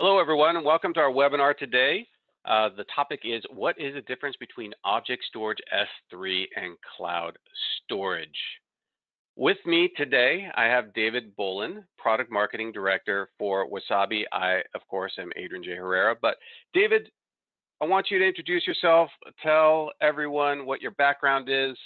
Hello, everyone, and welcome to our webinar today. Uh, the topic is what is the difference between object storage S3 and cloud storage? With me today, I have David Boland, Product Marketing Director for Wasabi. I, of course, am Adrian J. Herrera. But David, I want you to introduce yourself, tell everyone what your background is,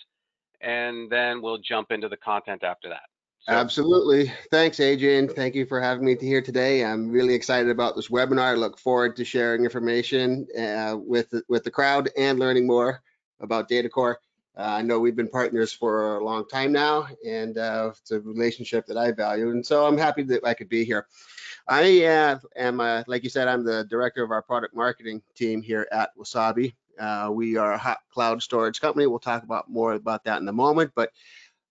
and then we'll jump into the content after that. So. Absolutely. Thanks, Adrian. Thank you for having me to here today. I'm really excited about this webinar. I look forward to sharing information uh, with, with the crowd and learning more about DataCore. Uh, I know we've been partners for a long time now, and uh, it's a relationship that I value, and so I'm happy that I could be here. I uh, am, uh, like you said, I'm the director of our product marketing team here at Wasabi. Uh, we are a hot cloud storage company. We'll talk about more about that in a moment, but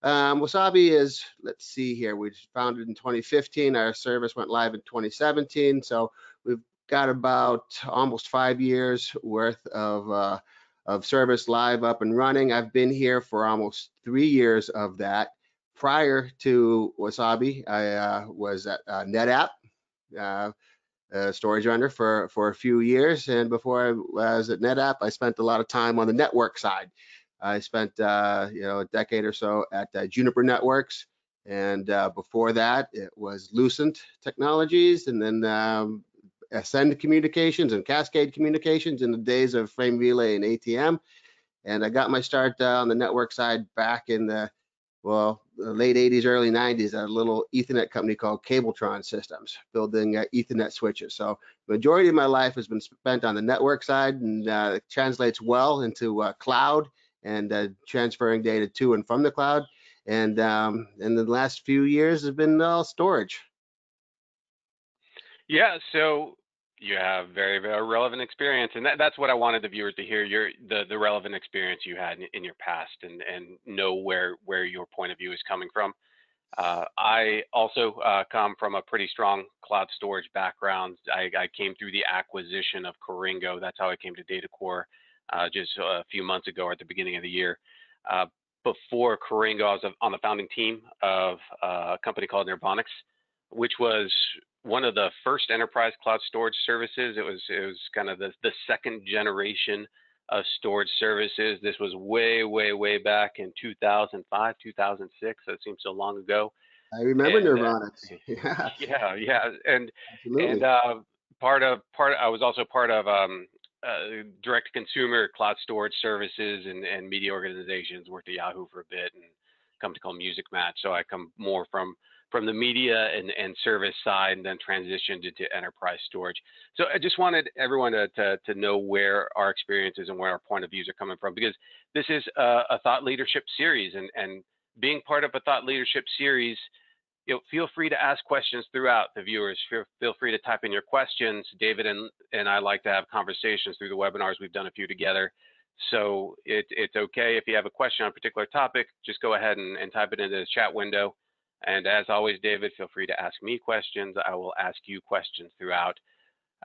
um, Wasabi is, let's see here, we founded in 2015. Our service went live in 2017. So we've got about almost five years worth of, uh, of service live up and running. I've been here for almost three years of that. Prior to Wasabi, I uh, was at uh, NetApp, uh, storage vendor for, for a few years. And before I was at NetApp, I spent a lot of time on the network side. I spent uh, you know a decade or so at uh, Juniper Networks, and uh, before that it was Lucent Technologies, and then um, Ascend Communications and Cascade Communications in the days of Frame Relay and ATM. And I got my start uh, on the network side back in the well the late 80s, early 90s at a little Ethernet company called Cabletron Systems, building uh, Ethernet switches. So majority of my life has been spent on the network side, and uh, translates well into cloud and uh, transferring data to and from the cloud. And um, in the last few years has been all storage. Yeah, so you have very, very relevant experience, and that, that's what I wanted the viewers to hear. Your the the relevant experience you had in, in your past, and and know where where your point of view is coming from. Uh, I also uh, come from a pretty strong cloud storage background. I, I, came through the acquisition of Caringo. That's how I came to DataCore uh, just a few months ago or at the beginning of the year. Uh, before Caringo, I was on the founding team of uh, a company called Nirvanix, which was one of the first enterprise cloud storage services. It was it was kind of the, the second generation of storage services. This was way, way, way back in 2005, 2006. That seems so long ago. I remember and. Uh, yeah, yeah, yeah, and Absolutely. and uh, part of part. I was also part of um, uh, direct consumer cloud storage services and, and media organizations. Worked at Yahoo for a bit and come to call Music Match. So I come more from from the media and, and service side and then transitioned into enterprise storage. So I just wanted everyone to, to, to know where our experiences and where our point of views are coming from because this is a, a thought leadership series and, and being part of a thought leadership series you know, feel free to ask questions throughout the viewers. Feel, feel free to type in your questions. David and, and I like to have conversations through the webinars. We've done a few together. So it, it's okay if you have a question on a particular topic, just go ahead and, and type it into the chat window. And as always, David, feel free to ask me questions. I will ask you questions throughout.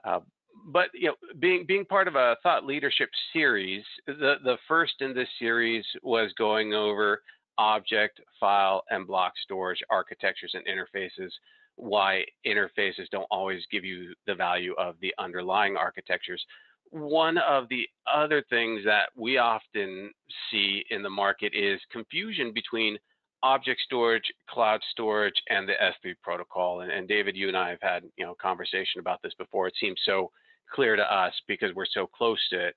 Uh, but you know, being being part of a thought leadership series, the the first in this series was going over object, file, and block storage architectures and interfaces, why interfaces don't always give you the value of the underlying architectures. One of the other things that we often see in the market is confusion between object storage, cloud storage, and the S3 protocol. And, and David, you and I have had you know conversation about this before. It seems so clear to us because we're so close to it.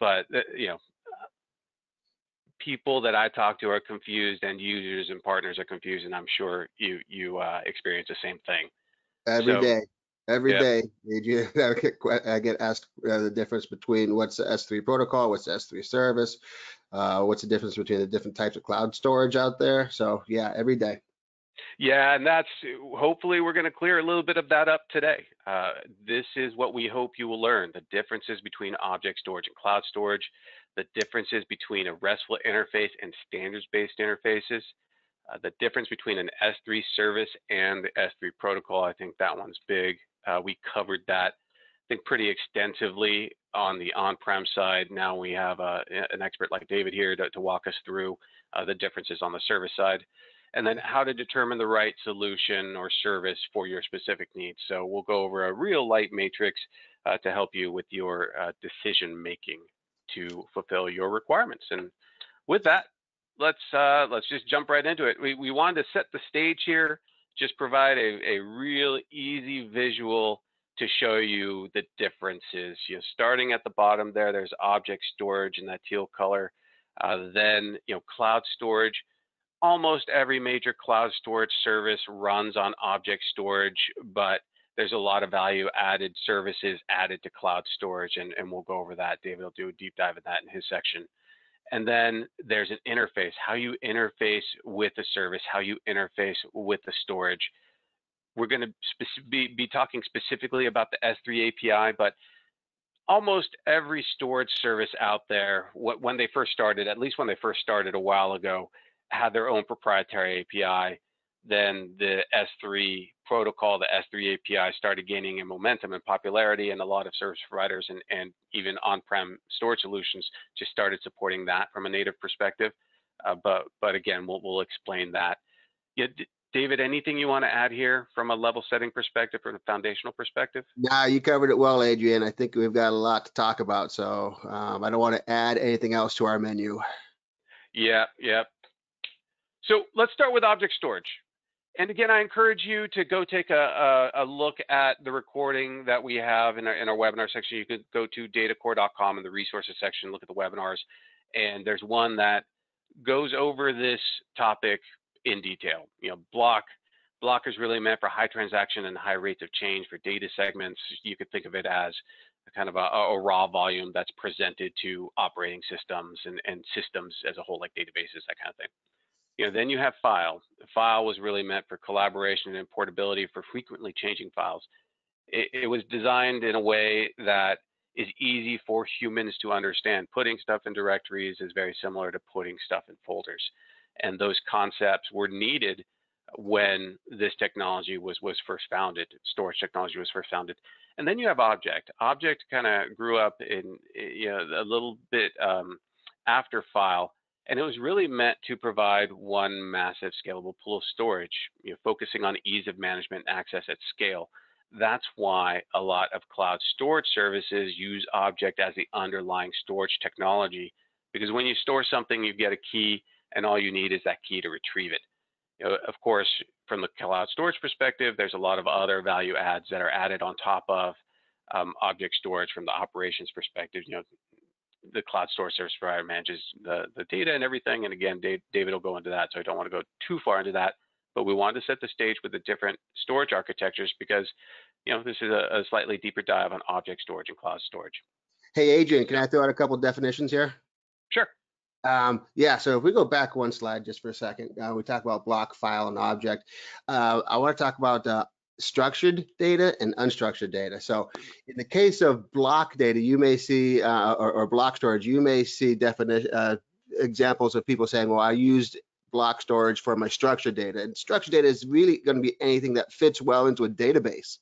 But uh, you know, people that I talk to are confused, and users and partners are confused, and I'm sure you you uh, experience the same thing. Every so, day, every yeah. day, you, I get asked uh, the difference between what's the S3 protocol, what's the S3 service, uh, what's the difference between the different types of cloud storage out there. So yeah, every day. Yeah, and that's hopefully we're going to clear a little bit of that up today. Uh, this is what we hope you will learn the differences between object storage and cloud storage, the differences between a RESTful interface and standards-based interfaces, uh, the difference between an S3 service and the S3 protocol. I think that one's big. Uh, we covered that, I think, pretty extensively on the on-prem side. Now we have uh, an expert like David here to, to walk us through uh, the differences on the service side. and then how to determine the right solution or service for your specific needs. So we'll go over a real light matrix uh, to help you with your uh, decision making to fulfill your requirements. And with that, let's uh, let's just jump right into it. We we wanted to set the stage here, just provide a, a real easy visual to show you the differences. You know, starting at the bottom there, there's object storage in that teal color. Uh, then you know, cloud storage almost every major cloud storage service runs on object storage, but there's a lot of value added services added to cloud storage, and, and we'll go over that. David will do a deep dive in that in his section. And then there's an interface, how you interface with the service, how you interface with the storage. We're going to be, be talking specifically about the S3 API, but almost every storage service out there, when they first started, at least when they first started a while ago, had their own proprietary API. Then the S3 protocol, the S3 API started gaining in momentum and popularity, and a lot of service providers and, and even on-prem storage solutions just started supporting that from a native perspective. Uh, but but again, we'll we'll explain that. Yeah, David, anything you want to add here from a level setting perspective from a foundational perspective? Nah, you covered it well, Adrian. I think we've got a lot to talk about, so um, I don't want to add anything else to our menu. Yeah, yeah. So let's start with object storage. And again, I encourage you to go take a, a, a look at the recording that we have in our, in our webinar section. You can go to datacore.com in the resources section, look at the webinars, and there's one that goes over this topic in detail. You know, block block is really meant for high transaction and high rates of change for data segments. You could think of it as a kind of a, a, raw volume that's presented to operating systems and, and systems as a whole, like databases, that kind of thing. You know, then you have file. The file was really meant for collaboration and portability for frequently changing files. It, it was designed in a way that is easy for humans to understand. Putting stuff in directories is very similar to putting stuff in folders. And those concepts were needed when this technology was, was first founded, storage technology was first founded. And then you have Object. Object kind of grew up in you know, a little bit um, after file and it was really meant to provide one massive scalable pool of storage, you know, focusing on ease of management access at scale. That's why a lot of cloud storage services use Object as the underlying storage technology, because when you store something, you get a key, and all you need is that key to retrieve it. You know, of course, from the cloud storage perspective, there's a lot of other value adds that are added on top of um, object storage from the operations perspective, you know, the cloud storage service provider manages the, the data and everything. And again, Dave, David will go into that, so I don't want to go too far into that. But we wanted to set the stage with the different storage architectures because, you know, this is a, a slightly deeper dive on object storage and cloud storage. Hey, Adrian, can I throw out a couple definitions here? Sure. Um, yeah, so if we go back one slide just for a second, uh, we talk about block, file, and object. Uh, I want to talk about uh, structured data and unstructured data. So in the case of block data, you may see, uh, or, or, block storage, you may see definition uh, examples of people saying, well, I used block storage for my structured data. And structured data is really going to be anything that fits well into a database,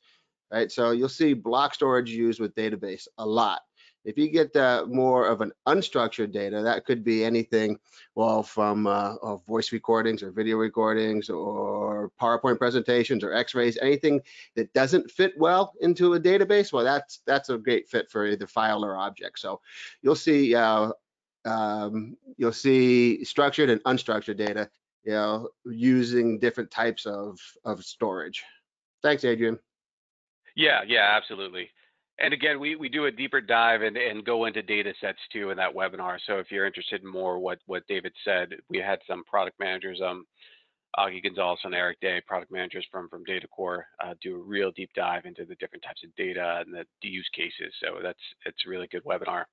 right? So you'll see block storage used with database a lot. If you get uh, more of an unstructured data, that could be anything, well, from uh, voice recordings or video recordings or PowerPoint presentations or X-rays, anything that doesn't fit well into a database, well, that's that's a great fit for either file or object. So you'll see uh, um, you'll see structured and unstructured data, you know, using different types of of storage. Thanks, Adrian. Yeah, yeah, absolutely and again, we, we do a deeper dive and, and go into data sets too in that webinar. So if you're interested in more what, what David said, we had some product managers, um, Augie Gonzalez and Eric Day, product managers from, from DataCore, uh, do a real deep dive into the different types of data and the, the use cases. So that's it's a really good webinar.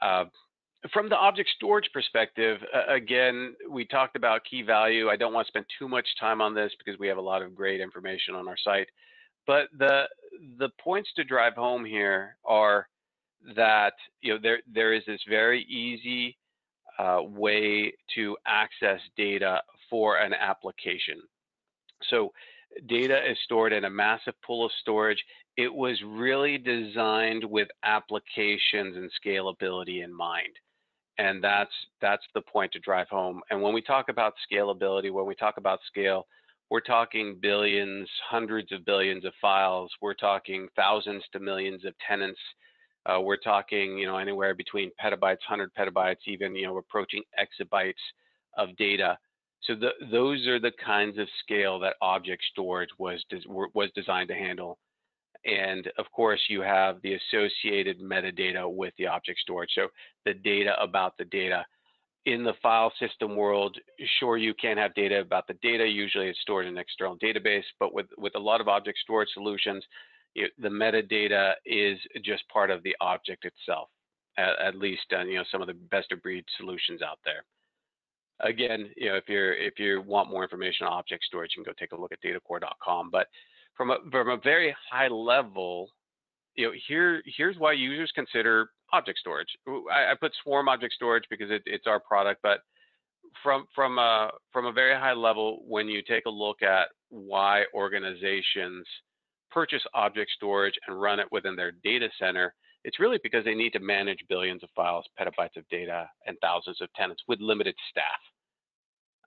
Uh, from the object storage perspective, uh, again, we talked about key value. I don't want to spend too much time on this because we have a lot of great information on our site. But the the points to drive home here are that you know there there is this very easy uh, way to access data for an application. So data is stored in a massive pool of storage. It was really designed with applications and scalability in mind. and that's that's the point to drive home. And when we talk about scalability, when we talk about scale, we're talking billions, hundreds of billions of files. We're talking thousands to millions of tenants. Uh, we're talking, you know, anywhere between petabytes, 100 petabytes, even, you know, approaching exabytes of data. So the, those are the kinds of scale that object storage was was designed to handle. And of course, you have the associated metadata with the object storage. So the data about the data. In the file system world, sure, you can have data about the data. Usually it's stored in an external database, but with, with a lot of object storage solutions, you, the metadata is just part of the object itself, at, at least uh, you know some of the best of breed solutions out there. Again, you know, if you're if you want more information on object storage, you can go take a look at datacore.com. But from a from a very high level, you know, here here's why users consider object storage. I, I put Swarm object storage because it, it's our product, but from from a from a very high level, when you take a look at why organizations purchase object storage and run it within their data center, it's really because they need to manage billions of files, petabytes of data, and thousands of tenants with limited staff.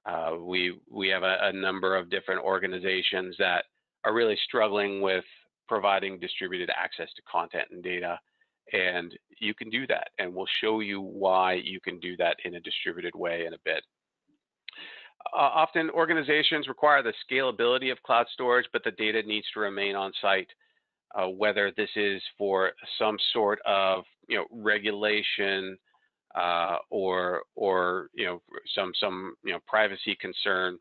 Uh, we we have a, a, number of different organizations that are really struggling with providing distributed access to content and data. And you can do that. And we'll show you why you can do that in a distributed way in a bit. Uh, often organizations require the scalability of cloud storage, but the data needs to remain on site. Uh, whether this is for some sort of you know regulation uh, or or you know some some you know privacy concern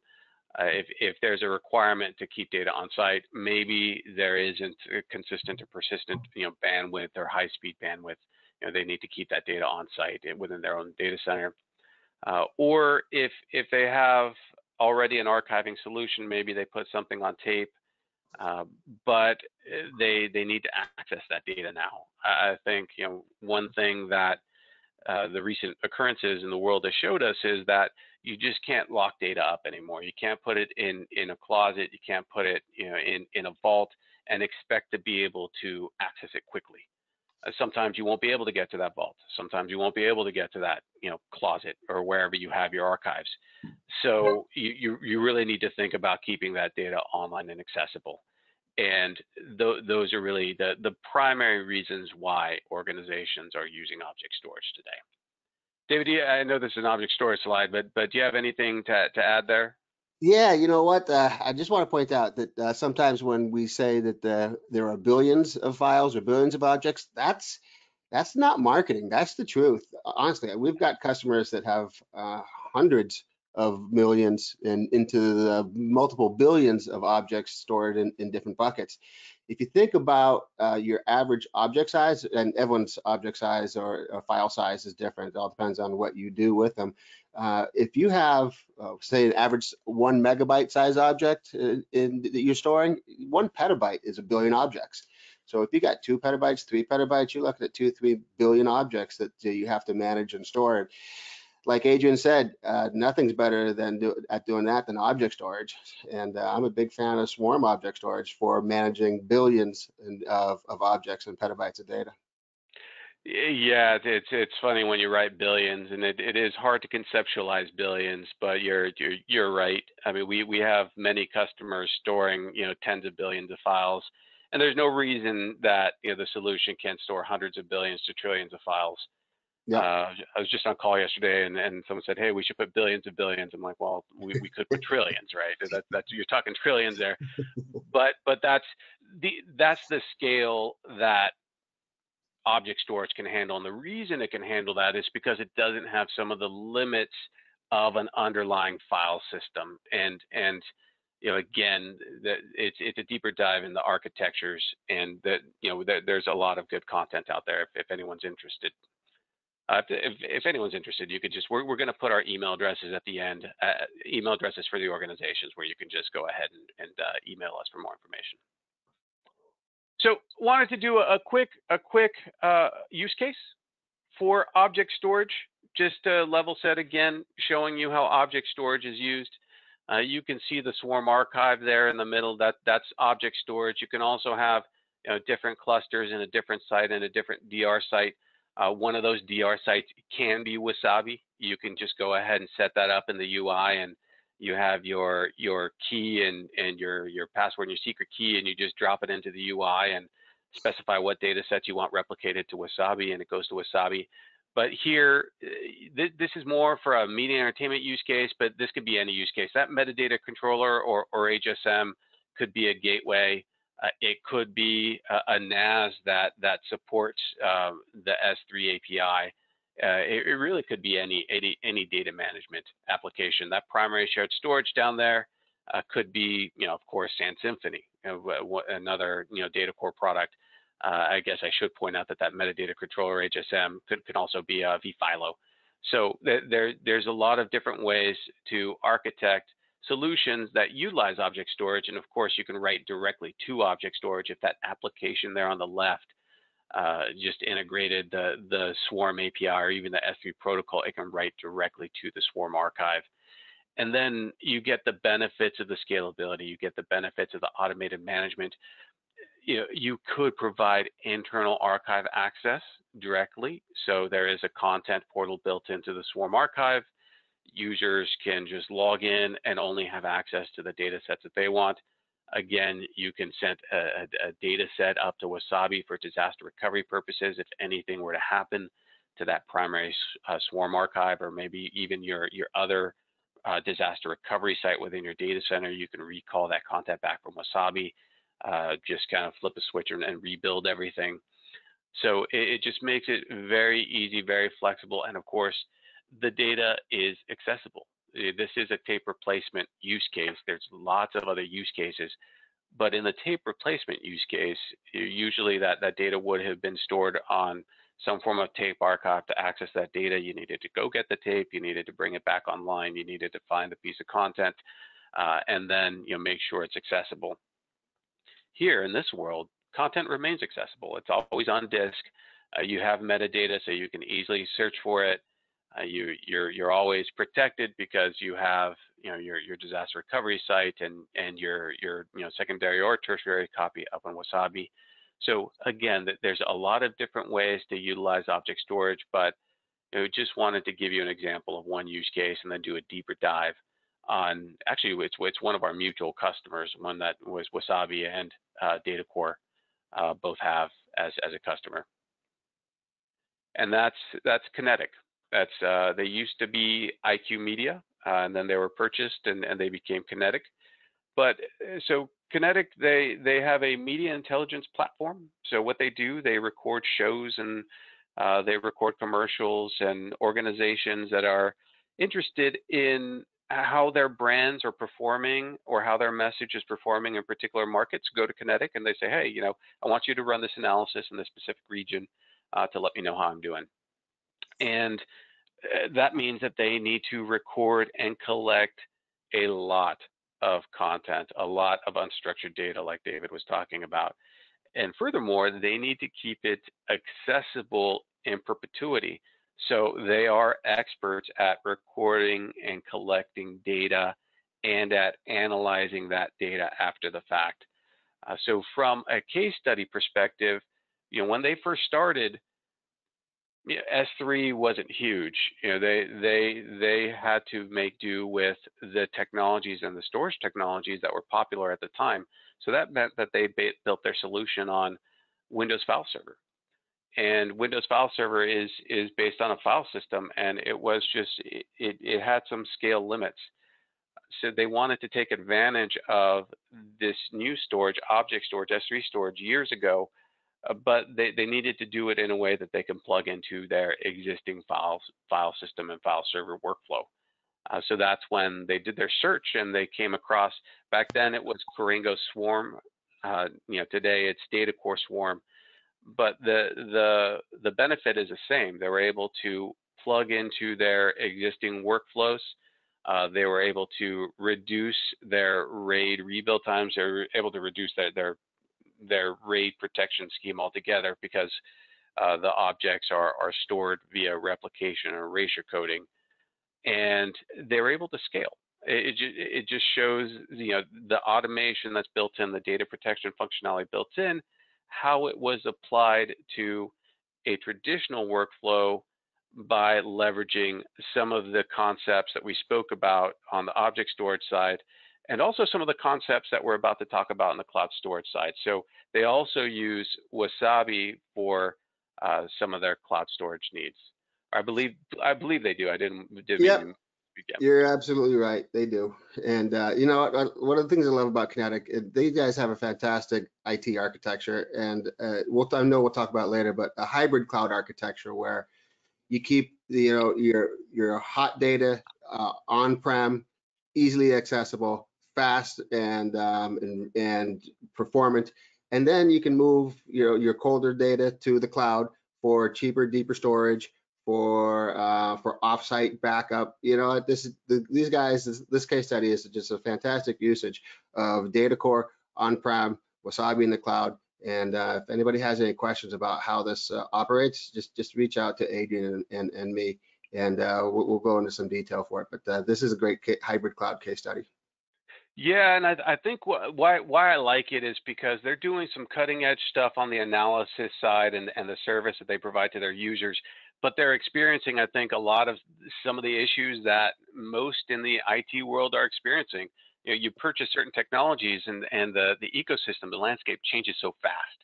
uh, if, if there's a requirement to keep data on site, maybe there isn't consistent or persistent, you know, bandwidth or high-speed bandwidth. You know, they need to keep that data on site within their own data center. Uh, or if if they have already an archiving solution, maybe they put something on tape, uh, but they they need to access that data now. I think you know one thing that uh, the recent occurrences in the world has showed us is that you just can't lock data up anymore. You can't put it in in a closet. You can't put it you know in in a vault and expect to be able to access it quickly. Uh, sometimes you won't be able to get to that vault. Sometimes you won't be able to get to that you know closet or wherever you have your archives. So you you, you really need to think about keeping that data online and accessible. And th those are really the, the primary reasons why organizations are using object storage today. David, I know this is an object storage slide, but but do you have anything to, to add there? Yeah, you know what? Uh, I just want to point out that uh, sometimes when we say that uh, there are billions of files or billions of objects, that's that's not marketing. That's the truth. Honestly, we've got customers that have uh, hundreds of millions and into the multiple billions of objects stored in, in different buckets. If you think about uh, your average object size, and everyone's object size or, or, file size is different, it all depends on what you do with them. Uh, if you have, uh, say, an average one megabyte size object in, in, that you're storing, one petabyte is a billion objects. So if you got two petabytes, three petabytes, you're looking at two, three billion objects that you have to manage and store like Adrian said, uh, nothing's better than do, at doing that than object storage. And uh, I'm a big fan of Swarm object storage for managing billions of, of objects and petabytes of data. Yeah, it's it's funny when you write billions, and it, it is hard to conceptualize billions. But you're you're you're right. I mean, we we have many customers storing you know tens of billions of files, and there's no reason that you know the solution can't store hundreds of billions to trillions of files. Yeah. Uh, I was just on call yesterday, and, and someone said, "Hey, we should put billions of billions." I'm like, "Well, we, we could put trillions, right? That, that's you're talking trillions there, but but that's the that's the scale that object storage can handle, and the reason it can handle that is because it doesn't have some of the limits of an underlying file system, and and you know again that it's it's a deeper dive in the architectures, and that you know there's a lot of good content out there if, if anyone's interested. Uh, if, if, anyone's interested, you could just, we're, we're going to put our email addresses at the end, uh, email addresses for the organizations where you can just go ahead and, and uh, email us for more information. So wanted to do a, a quick, a quick uh, use case for object storage, just to level set again, showing you how object storage is used. Uh, you can see the Swarm archive there in the middle, that, that's object storage. You can also have you know, different clusters in a different site and a different DR site Uh, one of those DR sites can be Wasabi. You can just go ahead and set that up in the UI and you have your your key and, and your, your password and your secret key and you just drop it into the UI and specify what data sets you want replicated to Wasabi and it goes to Wasabi. But here, uh, this is more for a media entertainment use case, but this could be any use case. That metadata controller or, or HSM could be a gateway. Uh, it could be a, a, NAS that that supports uh, the S3 API. Uh, it, it, really could be any, any, any data management application. That primary shared storage down there uh, could be, you know, of course, SANsymphony, know, another you know DataCore product. Uh, I guess I should point out that that metadata controller HSM could, could also be a vFilo. So there, there's a lot of different ways to architect solutions that utilize object storage. And of course, you can write directly to object storage if that application there on the left uh, just integrated the, the Swarm API or even the S3 protocol, it can write directly to the Swarm archive. And then you get the benefits of the scalability, you get the benefits of the automated management. You, know, you could provide internal archive access directly. So there is a content portal built into the Swarm archive users can just log in and only have access to the data sets that they want. Again, you can send a, a, data set up to Wasabi for disaster recovery purposes. If anything were to happen to that primary uh, swarm archive, or maybe even your, your other uh, disaster recovery site within your data center, you can recall that content back from Wasabi, uh, just kind of flip a switch and, and rebuild everything. So it, it, just makes it very easy, very flexible, and of course, the data is accessible. Eh, this is a tape replacement use case. There's lots of other use cases, but in the tape replacement use case, usually that, that data would have been stored on some form of tape archive to access that data. You needed to go get the tape, you needed to bring it back online, you needed to find the piece of content, uh, and then you know make sure it's accessible. Here in this world, content remains accessible. It's always on disk. Uh, you have metadata, so you can easily search for it. Uh, you you're you're always protected because you have you know your your disaster recovery site and and your your you know secondary or tertiary copy up on Wasabi. So again, there's a lot of different ways to utilize object storage, but you know, just wanted to give you an example of one use case and then do a deeper dive on actually it's it's one of our mutual customers, one that was Wasabi and uh, DataCore uh, both have as as a customer, and that's that's Kinetiq. That's uh, they used to be IQ Media, uh, and then they were purchased and, and they became Kinetiq. But uh, so Kinetiq, they they have a media intelligence platform. So what they do, they record shows and uh, they record commercials and organizations that are interested in how their brands are performing or how their message is performing in particular markets go to Kinetiq and they say, hey, you know, I want you to run this analysis in this specific region uh, to let me know how I'm doing. And uh, that means that they need to record and collect a lot of content, a lot of unstructured data, like David was talking about. And furthermore, they need to keep it accessible in perpetuity. So they are experts at recording and collecting data and at analyzing that data after the fact. Uh, so from a case study perspective, you know, when they first started, S3 wasn't huge. You know, they they they had to make do with the technologies and the storage technologies that were popular at the time. So that meant that they built their solution on Windows File Server. And Windows File Server is is based on a file system, and it was just it, it had some scale limits. So they wanted to take advantage of this new storage, object storage, S3 storage years ago uh, but they, they needed to do it in a way that they can plug into their existing files, file system and file server workflow. Uh, so that's when they did their search and they came across, back then it was Caringo Swarm. Uh, you know, today it's DataCore Swarm. But the, the, the benefit is the same. They were able to plug into their existing workflows. Uh, they were able to reduce their RAID rebuild times. They were able to reduce their, their their RAID protection scheme altogether because uh, the objects are, are stored via replication or erasure coding. And they're able to scale. It, it, it just shows you know the automation that's built in, the data protection functionality built in, how it was applied to a traditional workflow by leveraging some of the concepts that we spoke about on the object storage side and also some of the concepts that we're about to talk about on the cloud storage side. So they also use Wasabi for uh, some of their cloud storage needs. I believe I believe they do. I didn't. didn't yep. You're absolutely right. They do. And uh, you know, one of the things I love about Kinetiq, they guys have a fantastic IT architecture, and uh, we'll I know we'll talk about later, but a hybrid cloud architecture where you keep you know your your hot data uh, on-prem, easily accessible, fast, and um, and and performant, and then you can move your your colder data to the cloud for cheaper, deeper storage for uh, for offsite backup. You know, this the, these guys. This, this, case study is just a fantastic usage of DataCore on-prem, Wasabi in the cloud. And uh, if anybody has any questions about how this uh, operates, just just reach out to Adrian and, and, and me, and uh, we'll, we'll, go into some detail for it. But uh, this is a great hybrid cloud case study. Yeah, and I, I think wh why why I like it is because they're doing some cutting edge stuff on the analysis side and and the service that they provide to their users but they're experiencing, I think, a lot of some of the issues that most in the IT world are experiencing. You know, you purchase certain technologies, and and the the ecosystem, the landscape changes so fast,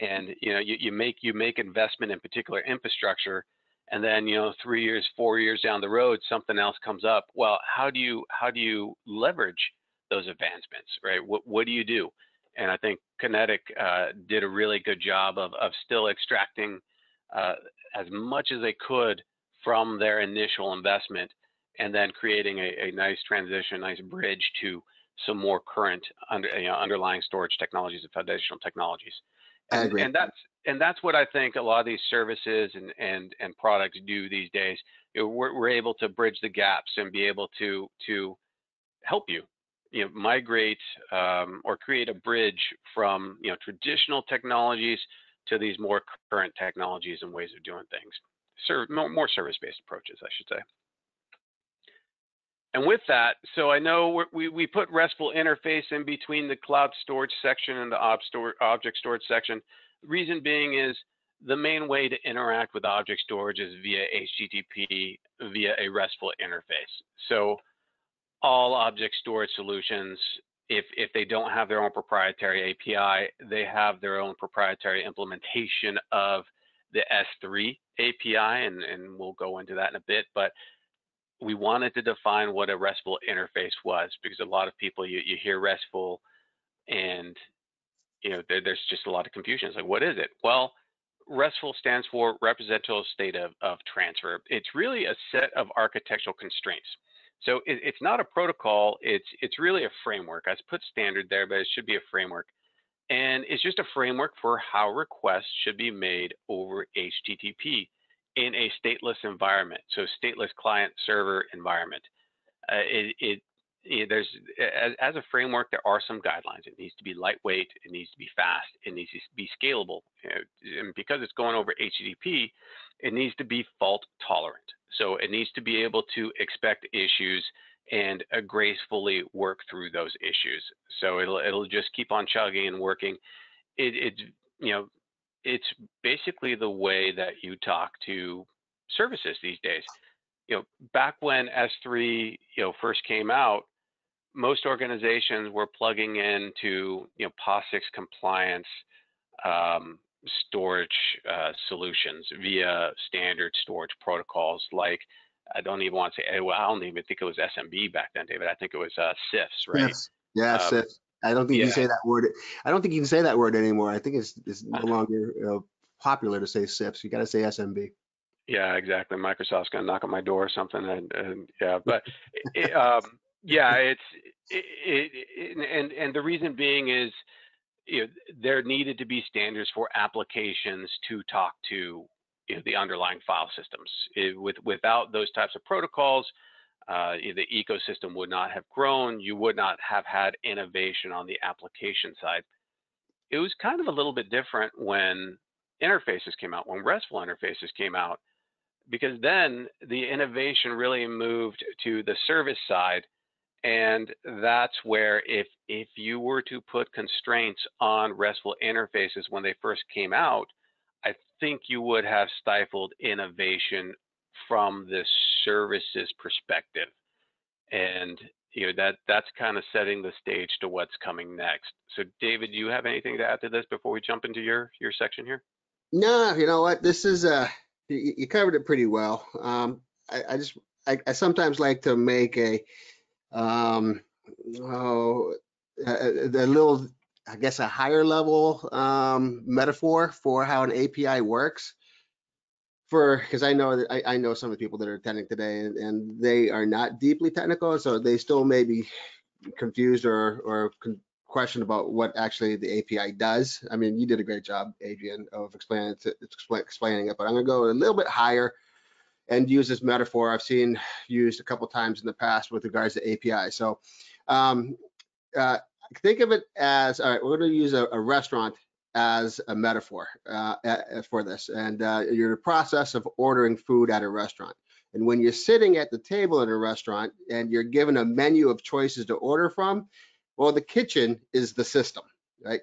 and you know, you, you make you make investment in particular infrastructure, and then you know, three years, four years down the road, something else comes up. Well, how do you how do you leverage those advancements, right? What what do you do? And I think Kinetiq uh, did a really good job of of still extracting uh, as much as they could from their initial investment and then creating a, a nice transition, nice bridge to some more current under, you know, underlying storage technologies and foundational technologies. And, and, that's and that's what I think a lot of these services and and and products do these days. We're, we're able to bridge the gaps and be able to to help you, you know, migrate um, or create a bridge from you know traditional technologies to these more current technologies and ways of doing things. More, more service-based approaches, I should say. And with that, so I know we, we put RESTful interface in between the cloud storage section and the ob store, object storage section. Reason being is the main way to interact with object storage is via HTTP via a RESTful interface. So all object storage solutions if if they don't have their own proprietary API, they have their own proprietary implementation of the S3 API, and, and we'll go into that in a bit. But we wanted to define what a RESTful interface was because a lot of people you, you hear RESTful and you know there, there's just a lot of confusion. It's like what is it? Well, RESTful stands for representative state of, of transfer. It's really a set of architectural constraints. So it, it's not a protocol. It's it's really a framework. I put standard there, but it should be a framework. And it's just a framework for how requests should be made over HTTP in a stateless environment. So stateless client server environment. Uh, it, it, it, there's as, as, a framework, there are some guidelines. It needs to be lightweight. It needs to be fast. It needs to be scalable. You know, and because it's going over HTTP, it needs to be fault tolerant. So it needs to be able to expect issues and uh, gracefully work through those issues. So it'll it'll just keep on chugging and working. It, it's you know it's basically the way that you talk to services these days. You know, back when S3 you know first came out, most organizations were plugging into you know POSIX compliance um, storage uh, solutions via standard storage protocols like I don't even want to say well, I don't even think it was SMB back then, David. I think it was uh, CIFS, right? Yes. Yeah, um, CIFS. I don't think yeah. you can say that word. I don't think you can say that word anymore. I think it's it's no longer uh, popular to say CIFS. You got to say SMB. Yeah, exactly. Microsoft's gonna knock on my door or something, and, and yeah, but it, um, yeah, it's it, it, and and the reason being is you know, there needed to be standards for applications to talk to you know, the underlying file systems. It, with, without those types of protocols, uh, the ecosystem would not have grown. You would not have had innovation on the application side. It was kind of a little bit different when interfaces came out, when RESTful interfaces came out, because then the innovation really moved to the service side and that's where if if you were to put constraints on RESTful interfaces when they first came out, I think you would have stifled innovation from the services perspective. And you know that that's kind of setting the stage to what's coming next. So David, do you have anything to add to this before we jump into your your section here? No, you know what? This is uh you, you covered it pretty well. Um I, I just I, I sometimes like to make a um oh a, a little I guess a higher level um, metaphor for how an API works. For because I know that I, I, know some of the people that are attending today, and, and, they are not deeply technical, so they still may be confused or or con question about what actually the API does. I mean, you did a great job, Adrian, of explaining it, explaining it, but I'm gonna go a little bit higher and use this metaphor I've seen used a couple times in the past with regards to API. So um, uh, think of it as all right we're going to use a, a restaurant as a metaphor uh, for this and uh, you're in the process of ordering food at a restaurant. And when you're sitting at the table in a restaurant and you're given a menu of choices to order from well the kitchen is the system right?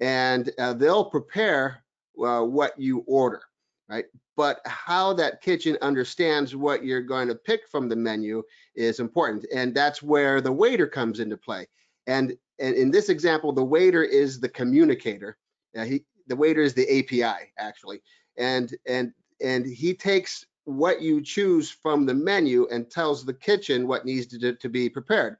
And uh, they'll prepare uh, what you order right but how that kitchen understands what you're going to pick from the menu is important and that's where the waiter comes into play and, and in this example, the waiter is the communicator. Uh, he, the waiter is the API actually, and and and he takes what you choose from the menu and tells the kitchen what needs to, to be prepared.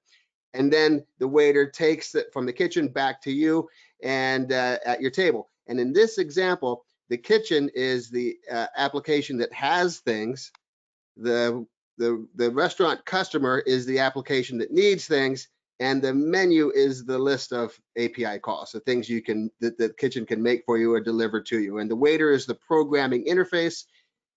And then the waiter takes it from the kitchen back to you and uh, at your table. And in this example, the kitchen is the uh, application that has things. The, the, the restaurant customer is the application that needs things and the menu is the list of API calls, the things you can that the kitchen can make for you or deliver to you. And the waiter is the programming interface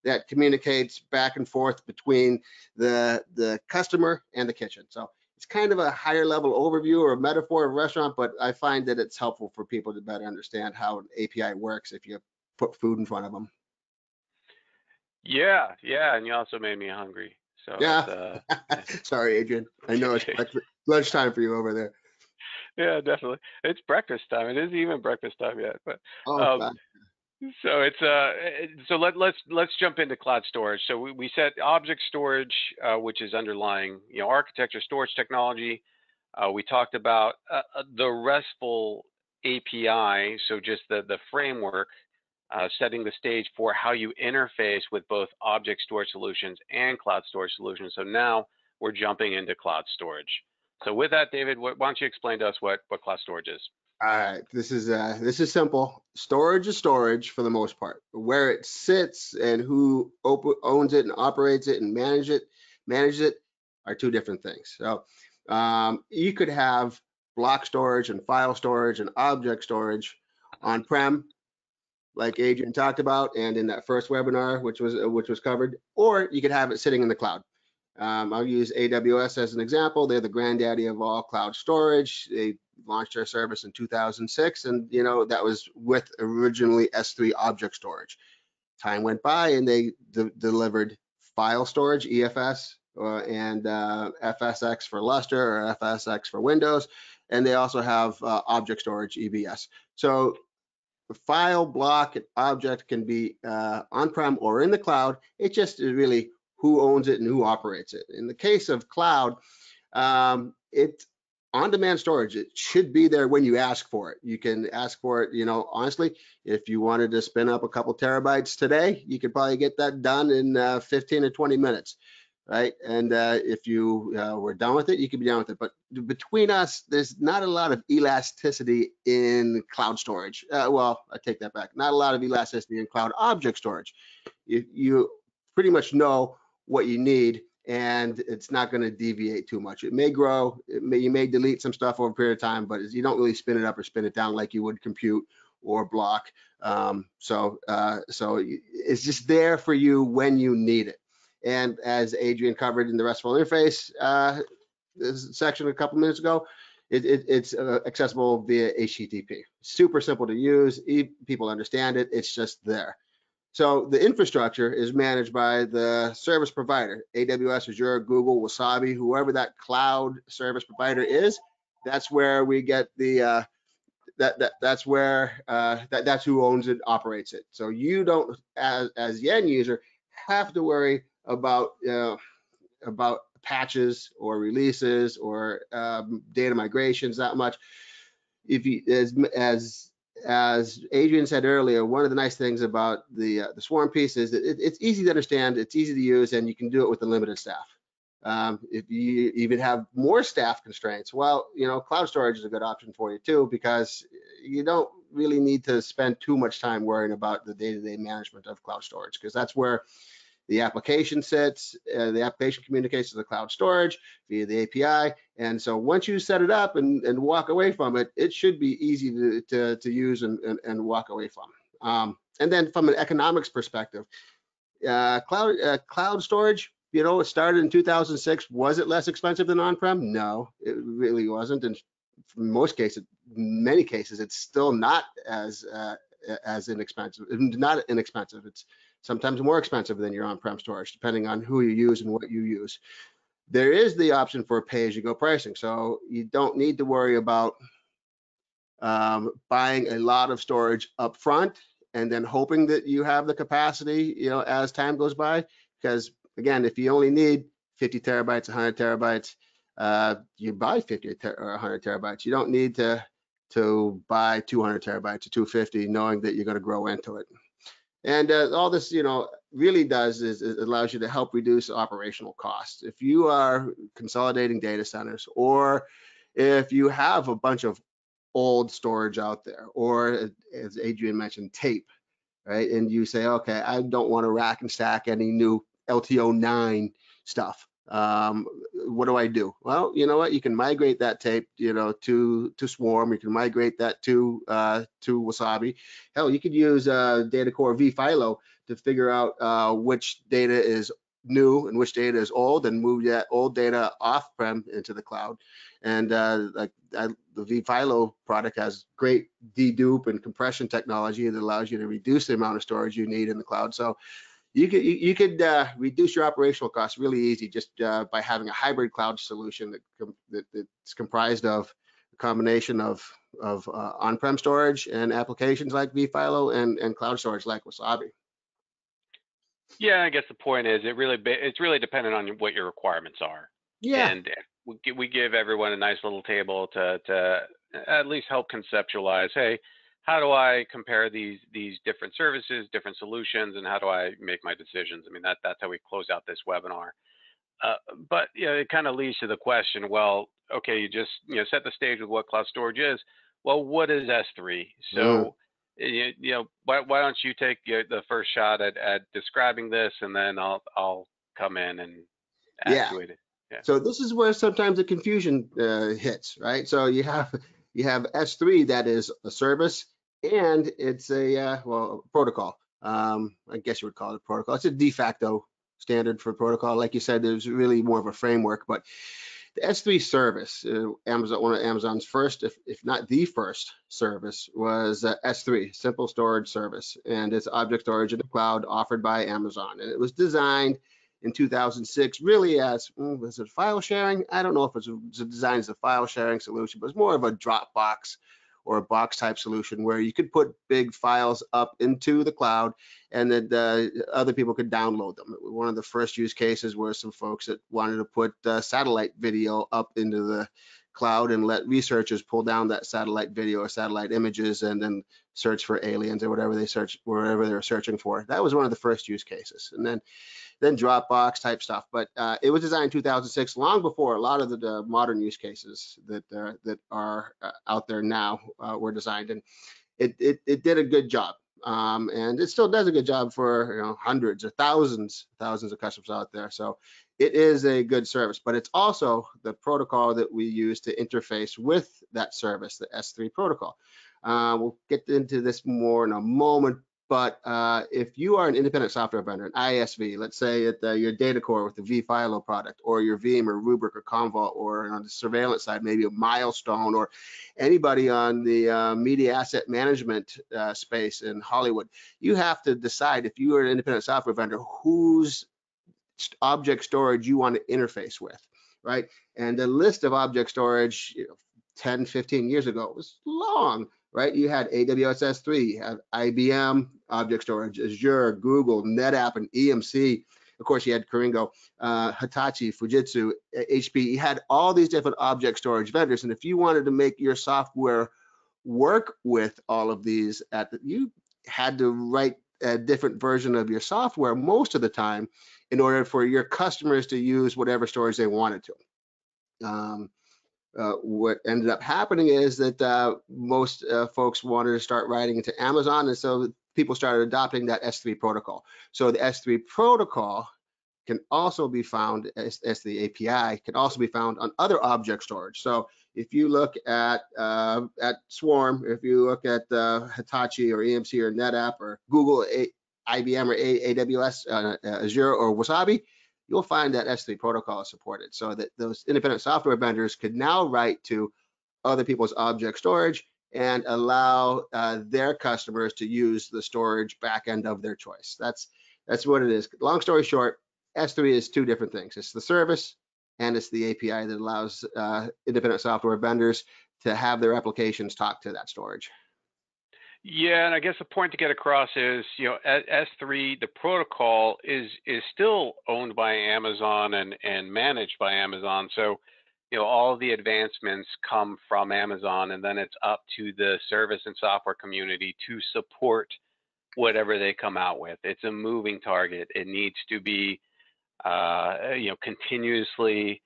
that communicates back and forth between the the customer and the kitchen. So it's kind of a higher level overview or a metaphor of restaurant, but I find that it's helpful for people to better understand how an API works if you put food in front of them. Yeah, yeah, and you also made me hungry. So yeah. Uh, Sorry, Adrian. I know it's lunchtime for you over there. Yeah, definitely. It's breakfast time. It isn't even breakfast time yet, but oh, um, so it's uh so let let's let's jump into cloud storage. So we, we said object storage, uh, which is underlying you know architecture, storage technology. Uh, we talked about uh, uh the RESTful API, so just the the framework, uh, setting the stage for how you interface with both object storage solutions and cloud storage solutions. So now we're jumping into cloud storage. So with that, David, why don't you explain to us what, what cloud storage is? All right, this is uh, this is simple. Storage is storage for the most part. Where it sits and who owns it and operates it and manage it, manages it are two different things. So um, you could have block storage and file storage and object storage on-prem, like Adrian talked about, and in that first webinar, which was which was covered, or you could have it sitting in the cloud. Um, I'll use AWS as an example. They're the granddaddy of all cloud storage. They launched their service in 2006, and you know that was with originally S3 object storage. Time went by, and they de delivered file storage (EFS) uh, and uh, FSX for Lustre or FSX for Windows, and they also have uh, object storage (EBS). So file, block, object can be uh, on-prem or in the cloud. It just is really who owns it and who operates it. In the case of cloud, um, it on-demand storage, it should be there when you ask for it. You can ask for it, you know, honestly, if you wanted to spin up a couple terabytes today, you could probably get that done in uh, 15 or 20 minutes, right? And uh, if you uh, were done with it, you could be done with it. But between us, there's not a lot of elasticity in cloud storage. Uh, well, I take that back. Not a lot of elasticity in cloud object storage. You, you pretty much know what you need and it's not going to deviate too much. It may grow, it may, you may delete some stuff over a period of time, but you don't really spin it up or spin it down like you would compute or block. Um, so, uh, so it's just there for you when you need it. And as Adrian covered in the RESTful interface uh, section a couple minutes ago, it, it, it's uh, accessible via HTTP. Super simple to use. People understand it. It's just there. So the infrastructure is managed by the service provider, AWS, Azure, Google, Wasabi, whoever that cloud service provider is. That's where we get the uh, that, that that's where uh, that that's who owns it, operates it. So you don't, as as the end user, have to worry about uh, about patches or releases or um, data migrations that much. If you as as as Adrian said earlier, one of the nice things about the uh, the swarm piece is that it, it's easy to understand, it's easy to use, and you can do it with a limited staff. Um, if you even have more staff constraints, well, you know, cloud storage is a good option for you too, because you don't really need to spend too much time worrying about the day-to-day -day management of cloud storage, because that's where the application sits, uh, the application communicates to the cloud storage via the API. And so once you set it up and, and walk away from it, it should be easy to, to, to use and, and, and, walk away from. Um, and then from an economics perspective, uh, cloud, uh, cloud storage, you know, it started in 2006. Was it less expensive than on-prem? No, it really wasn't. And in most cases, many cases, it's still not as uh, as inexpensive, not inexpensive. It's sometimes more expensive than your on-prem storage, depending on who you use and what you use. There is the option for pay-as-you-go pricing, so you don't need to worry about um, buying a lot of storage up front and then hoping that you have the capacity, you know, as time goes by. Because again, if you only need 50 terabytes, 100 terabytes, uh, you buy 50 ter or 100 terabytes. You don't need to to buy 200 terabytes or 250, knowing that you're going to grow into it. And uh, all this, you know, really does is it allows you to help reduce operational costs. If you are consolidating data centers or if you have a bunch of old storage out there, or as Adrian mentioned, tape, right? And you say, okay, I don't want to rack and stack any new LTO 9 stuff um, what do I do? Well, you know what? You can migrate that tape, you know, to to Swarm. You can migrate that to uh, to Wasabi. Hell, you could use uh, DataCore vFilo to figure out uh, which data is new and which data is old, and move that old data off-prem into the cloud. And uh, like I, the vFilo product has great dedupe and compression technology that allows you to reduce the amount of storage you need in the cloud. So you could you, you could uh, reduce your operational costs really easy just uh, by having a hybrid cloud solution that, that that's comprised of a combination of of uh, on-prem storage and applications like vFilo and and cloud storage like Wasabi. Yeah, I guess the point is it really it's really dependent on what your requirements are. Yeah. And we give everyone a nice little table to to at least help conceptualize. Hey, how do I compare these these different services, different solutions, and how do I make my decisions? I mean, that that's how we close out this webinar. Uh, but you know, it kind of leads to the question. Well, okay, you just you know set the stage with what cloud storage is. Well, what is S3? So mm. you, you, know, why, why don't you take the first shot at, at describing this, and then I'll I'll come in and actuate yeah. it. Yeah. So this is where sometimes the confusion uh, hits, right? So you have you have S3 that is a service and it's a uh, well protocol. Um, I guess you would call it a protocol. It's a de facto standard for protocol. Like you said, there's really more of a framework, but the S3 service, uh, Amazon, one of Amazon's first, if, if not the first service, was uh, S3, Simple Storage Service, and it's object storage in the cloud offered by Amazon. And it was designed in 2006 really as mm, was it file sharing i don't know if it was designed as a file sharing solution but it's more of a dropbox or a box type solution where you could put big files up into the cloud and then uh, other people could download them. One of the first use cases were some folks that wanted to put uh, satellite video up into the cloud and let researchers pull down that satellite video or satellite images and then search for aliens or whatever they search wherever they were searching for. That was one of the first use cases. And then then Dropbox type stuff. But uh, it was designed in 2006, long before a lot of the, the modern use cases that uh, that are uh, out there now uh, were designed, and it, it it did a good job. Um, and it still does a good job for you know hundreds or thousands thousands of customers out there. So it is a good service. But it's also the protocol that we use to interface with that service the s3 protocol. Uh, we'll get into this more in a moment but uh, if you are an independent software vendor, an ISV, let's say at the, your DataCore with the vFilo product, or your Veeam or Rubrik or Commvault, or on the surveillance side, maybe a Milestone, or anybody on the uh, media asset management uh, space in Hollywood, you have to decide if you are an independent software vendor, whose object storage you want to interface with, right? And the list of object storage you know, 10, 15 years ago was long right? You had AWS S3, you have IBM Object Storage, Azure, Google, NetApp, and EMC. Of course, you had Caringo, uh, Hitachi, Fujitsu, HP. You had all these different object storage vendors, and if you wanted to make your software work with all of these, at the, you had to write a different version of your software most of the time in order for your customers to use whatever storage they wanted to. Um, uh, what ended up happening is that uh, most uh, folks wanted to start writing into Amazon, and so people started adopting that S3 protocol. So the S3 protocol can also be found as, the API can also be found on other object storage. So if you look at uh, at Swarm, if you look at uh, Hitachi or EMC or NetApp or Google, A IBM or A AWS, uh, Azure or Wasabi, you'll find that S3 protocol is supported so that those independent software vendors could now write to other people's object storage and allow uh, their customers to use the storage backend of their choice. That's that's what it is. Long story short, S3 is two different things. It's the service and it's the API that allows uh, independent software vendors to have their applications talk to that storage. Yeah, and I guess the point to get across is, you know, S3, the protocol is is still owned by Amazon and and managed by Amazon. So, you know, all the advancements come from Amazon, and then it's up to the service and software community to support whatever they come out with. It's a moving target. It needs to be, uh, you know, continuously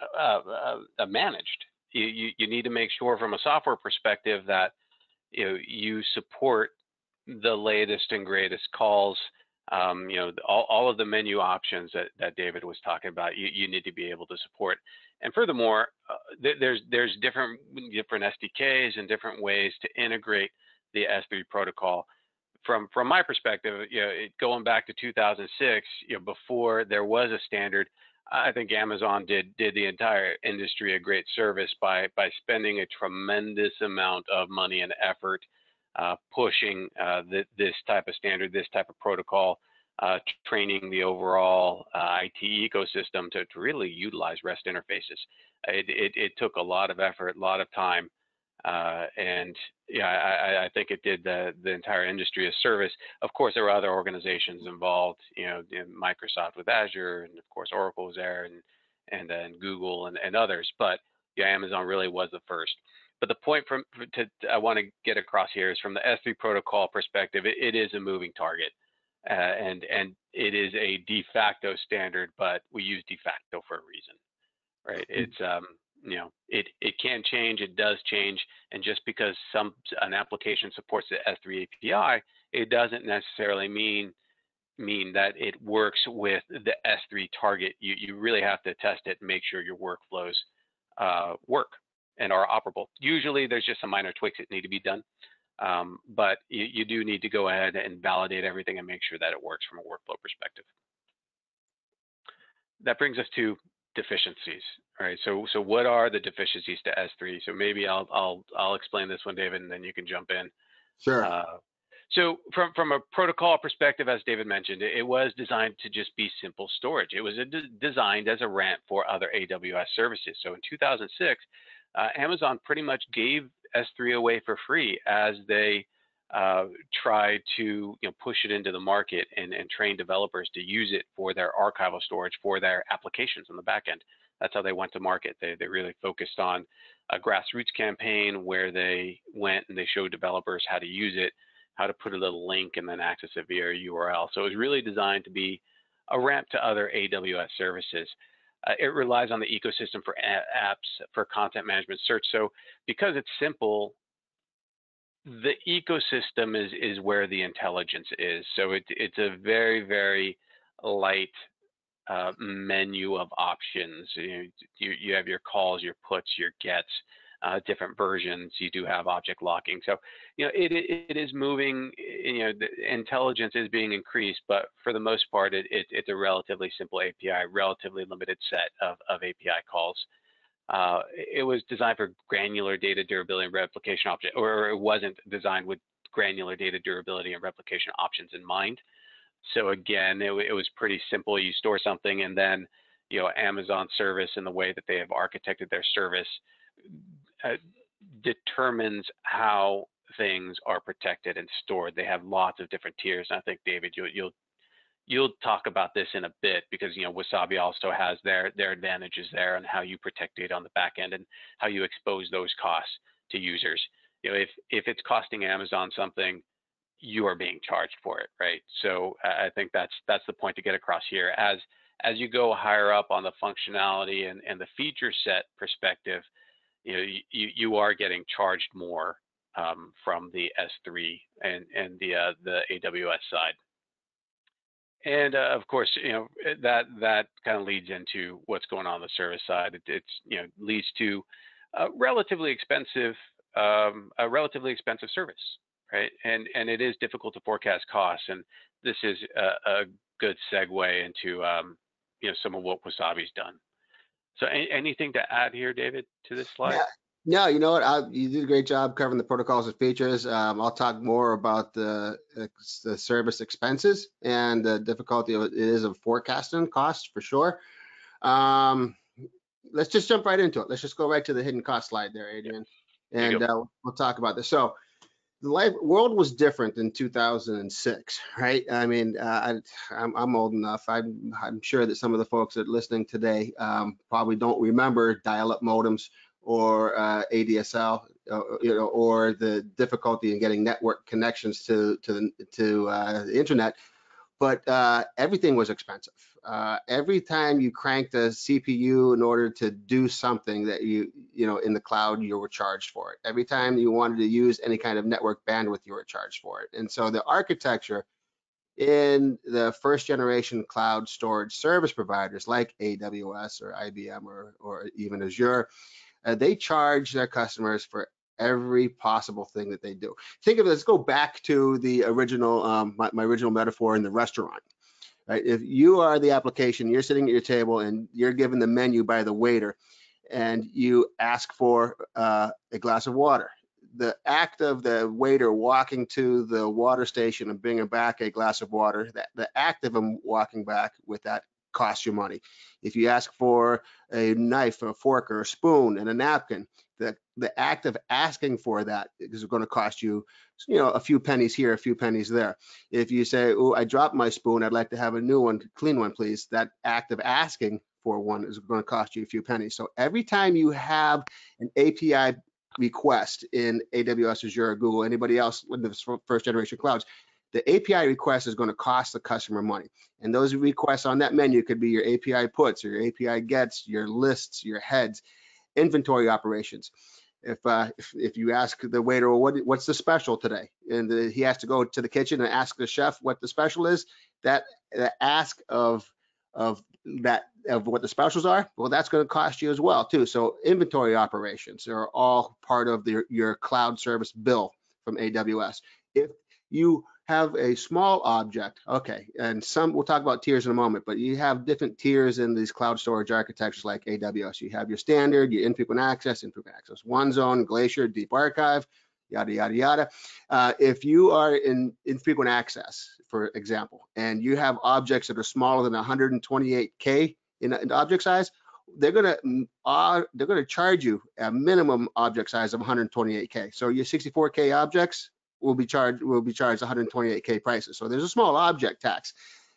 uh, uh, uh managed. You, you you need to make sure from a software perspective that you know you support the latest and greatest calls um, you know all, all of the menu options that, that david was talking about you, you need to be able to support. And furthermore uh, th- there's there's different different sdks and different ways to integrate the s3 protocol. From from my perspective you know it, going back to 2006 you know before there was a standard I think Amazon did did the entire industry a great service by by spending a tremendous amount of money and effort uh, pushing uh, the, this type of standard, this type of protocol, uh, training the overall uh, IT ecosystem to, to really utilize REST interfaces. It, it, it, took a lot of effort, a lot of time, uh, and yeah, I, I, think it did the, the entire industry a service. Of course, there were other organizations involved, you know, Microsoft with Azure, and of course Oracle was there, and and then Google and, and others. But yeah, Amazon really was the first. But the point from to, I want to get across here is from the S3 protocol perspective, it, it is a moving target, uh, and and it is a de facto standard, but we use de facto for a reason, right? Hmm. It's um, you know it it can change it does change and just because some an application supports the s3 api it doesn't necessarily mean mean that it works with the s3 target. You you really have to test it and make sure your workflows uh, work and are operable. Usually there's just some minor tweaks that need to be done um, but you, you do need to go ahead and validate everything and make sure that it works from a workflow perspective. That brings us to deficiencies right? So, so what are the deficiencies to S3? So maybe I'll I'll I'll explain this one, David, and then you can jump in. Sure. Uh, so from from a protocol perspective, as David mentioned, it, it was designed to just be simple storage. It was designed as a ramp for other AWS services. So in 2006, uh, Amazon pretty much gave S3 away for free as they uh, tried to you know, push it into the market and, and train developers to use it for their archival storage for their applications on the back end that's how they went to market. They, they really focused on a grassroots campaign where they went and they showed developers how to use it, how to put a little link and then access it via a URL. So it was really designed to be a ramp to other AWS services. Uh, it relies on the ecosystem for apps, for content management search. So because it's simple, the ecosystem is is where the intelligence is. So it, it's a very very light uh, menu of options. You, you, you, have your calls, your puts, your gets, uh, different versions. You do have object locking. So, you know, it, it, is moving, you know, the intelligence is being increased, but for the most part, it, it it's a relatively simple API, relatively limited set of, of API calls. Uh, it was designed for granular data durability and replication options, or it wasn't designed with granular data durability and replication options in mind. So again, it, it was pretty simple. You store something and then, you know, Amazon service and the way that they have architected their service uh, determines how things are protected and stored. They have lots of different tiers. And I think David, you'll you'll you'll talk about this in a bit because you know Wasabi also has their their advantages there and how you protect data on the back end and how you expose those costs to users. You know, if if it's costing Amazon something, you are being charged for it, right? So I think that's that's the point to get across here. As as you go higher up on the functionality and, and the feature set perspective, you know, you, you are getting charged more um, from the S3 and, and the, uh, the AWS side. And uh, of course, you know, that, that kind of leads into what's going on, on the service side. It, it's, you know, leads to a relatively expensive, um, a relatively expensive service, right? And, and it is difficult to forecast costs. And this is a, a good segue into um, you know some of what Wasabi's done. So any, anything to add here, David, to this slide? Yeah. No, you know what? I, you did a great job covering the protocols and features. Um, I'll talk more about the, the service expenses and the difficulty of it is of forecasting costs for sure. Um, let's just jump right into it. Let's just go right to the hidden cost slide there, Adrian, and uh, we'll talk about this. So the life world was different in 2006, right? I mean, uh, I, am I'm old enough. I'm, I'm sure that some of the folks that are listening today um, probably don't remember dial-up modems or uh, ADSL, uh, you know, or the difficulty in getting network connections to to to uh, the internet but uh, everything was expensive. Uh, every time you cranked a CPU in order to do something that you, you know, in the cloud, you were charged for it. Every time you wanted to use any kind of network bandwidth, you were charged for it. And so the architecture in the first generation cloud storage service providers like AWS or IBM or, or even Azure, uh, they charge their customers for every possible thing that they do. Think of it, let's go back to the original, um, my, my original metaphor in the restaurant. Right? If you are the application, you're sitting at your table and you're given the menu by the waiter and you ask for uh, a glass of water. The act of the waiter walking to the water station and bringing back a glass of water, that the act of him walking back with that costs you money. If you ask for a knife, or a fork, or a spoon and a napkin, the the act of asking for that is going to cost you, you know, a few pennies here, a few pennies there. If you say, "Oh, I dropped my spoon. I'd like to have a new one, clean one, please," that act of asking for one is going to cost you a few pennies. So every time you have an API request in AWS, Azure, Google, anybody else in the first generation clouds, the API request is going to cost the customer money. And those requests on that menu could be your API puts or your API gets, your lists, your heads inventory operations. If, uh, if, if you ask the waiter, well, what, what's the special today, and the, he has to go to the kitchen and ask the chef what the special is, that the ask of of that of what the specials are, well, that's going to cost you as well too. So inventory operations are all part of the, your cloud service bill from AWS. If you have a small object, okay, and some, we'll talk about tiers in a moment, but you have different tiers in these cloud storage architectures like AWS. You have your standard, your infrequent access, infrequent access one zone, Glacier, Deep Archive, yada, yada, yada. Uh, if you are in infrequent access, for example, and you have objects that are smaller than 128K in, in object size, they're gonna uh, they're gonna charge you a minimum object size of 128k. So your 64k objects, will be charged will be charged 128k prices. So there's a small object tax.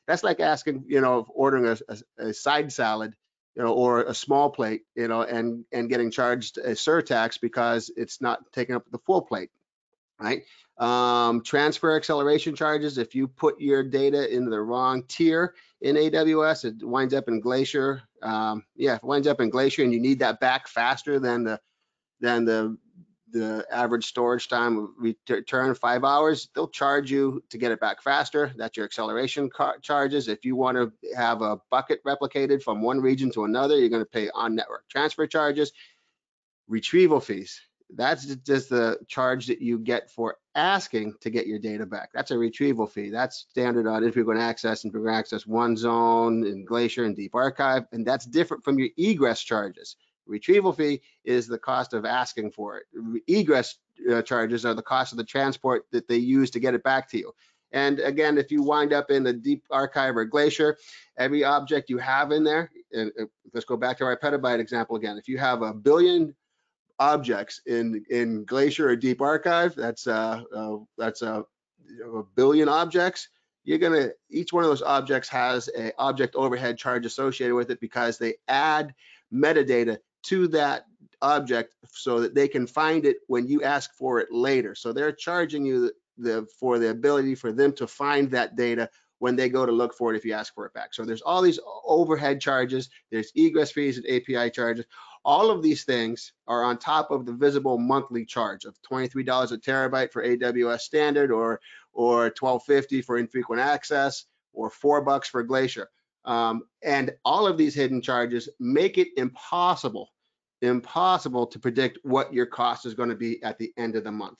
That's like asking, you know, ordering a, a, a side salad, you know, or a small plate, you know, and and getting charged a surtax because it's not taking up the full plate, right? Um, transfer acceleration charges. If you put your data in the wrong tier in AWS, it winds up in Glacier. Um, yeah, if it winds up in Glacier and you need that back faster than the than the the average storage time return five hours, they'll charge you to get it back faster. That's your acceleration charges. If you want to have a bucket replicated from one region to another, you're going to pay on network transfer charges. Retrieval fees. That's just the charge that you get for asking to get your data back. That's a retrieval fee. That's standard on infrequent access and access one zone and Glacier and Deep Archive, and that's different from your egress charges. Retrieval fee is the cost of asking for it. Egress uh, charges are the cost of the transport that they use to get it back to you. And again, if you wind up in the deep archive or glacier, every object you have in there, and uh, let's go back to our petabyte example again. If you have a billion objects in in Glacier or Deep Archive. That's uh, uh that's a, a billion objects. You're gonna each one of those objects has a object overhead charge associated with it because they add metadata to that object so that they can find it when you ask for it later. So they're charging you the, the for the ability for them to find that data when they go to look for it if you ask for it back. So there's all these overhead charges, there's egress fees and API charges. All of these things are on top of the visible monthly charge of $23 a terabyte for AWS standard or or 1250 for infrequent access or four bucks for Glacier. Um, and all of these hidden charges make it impossible, impossible to predict what your cost is going to be at the end of the month.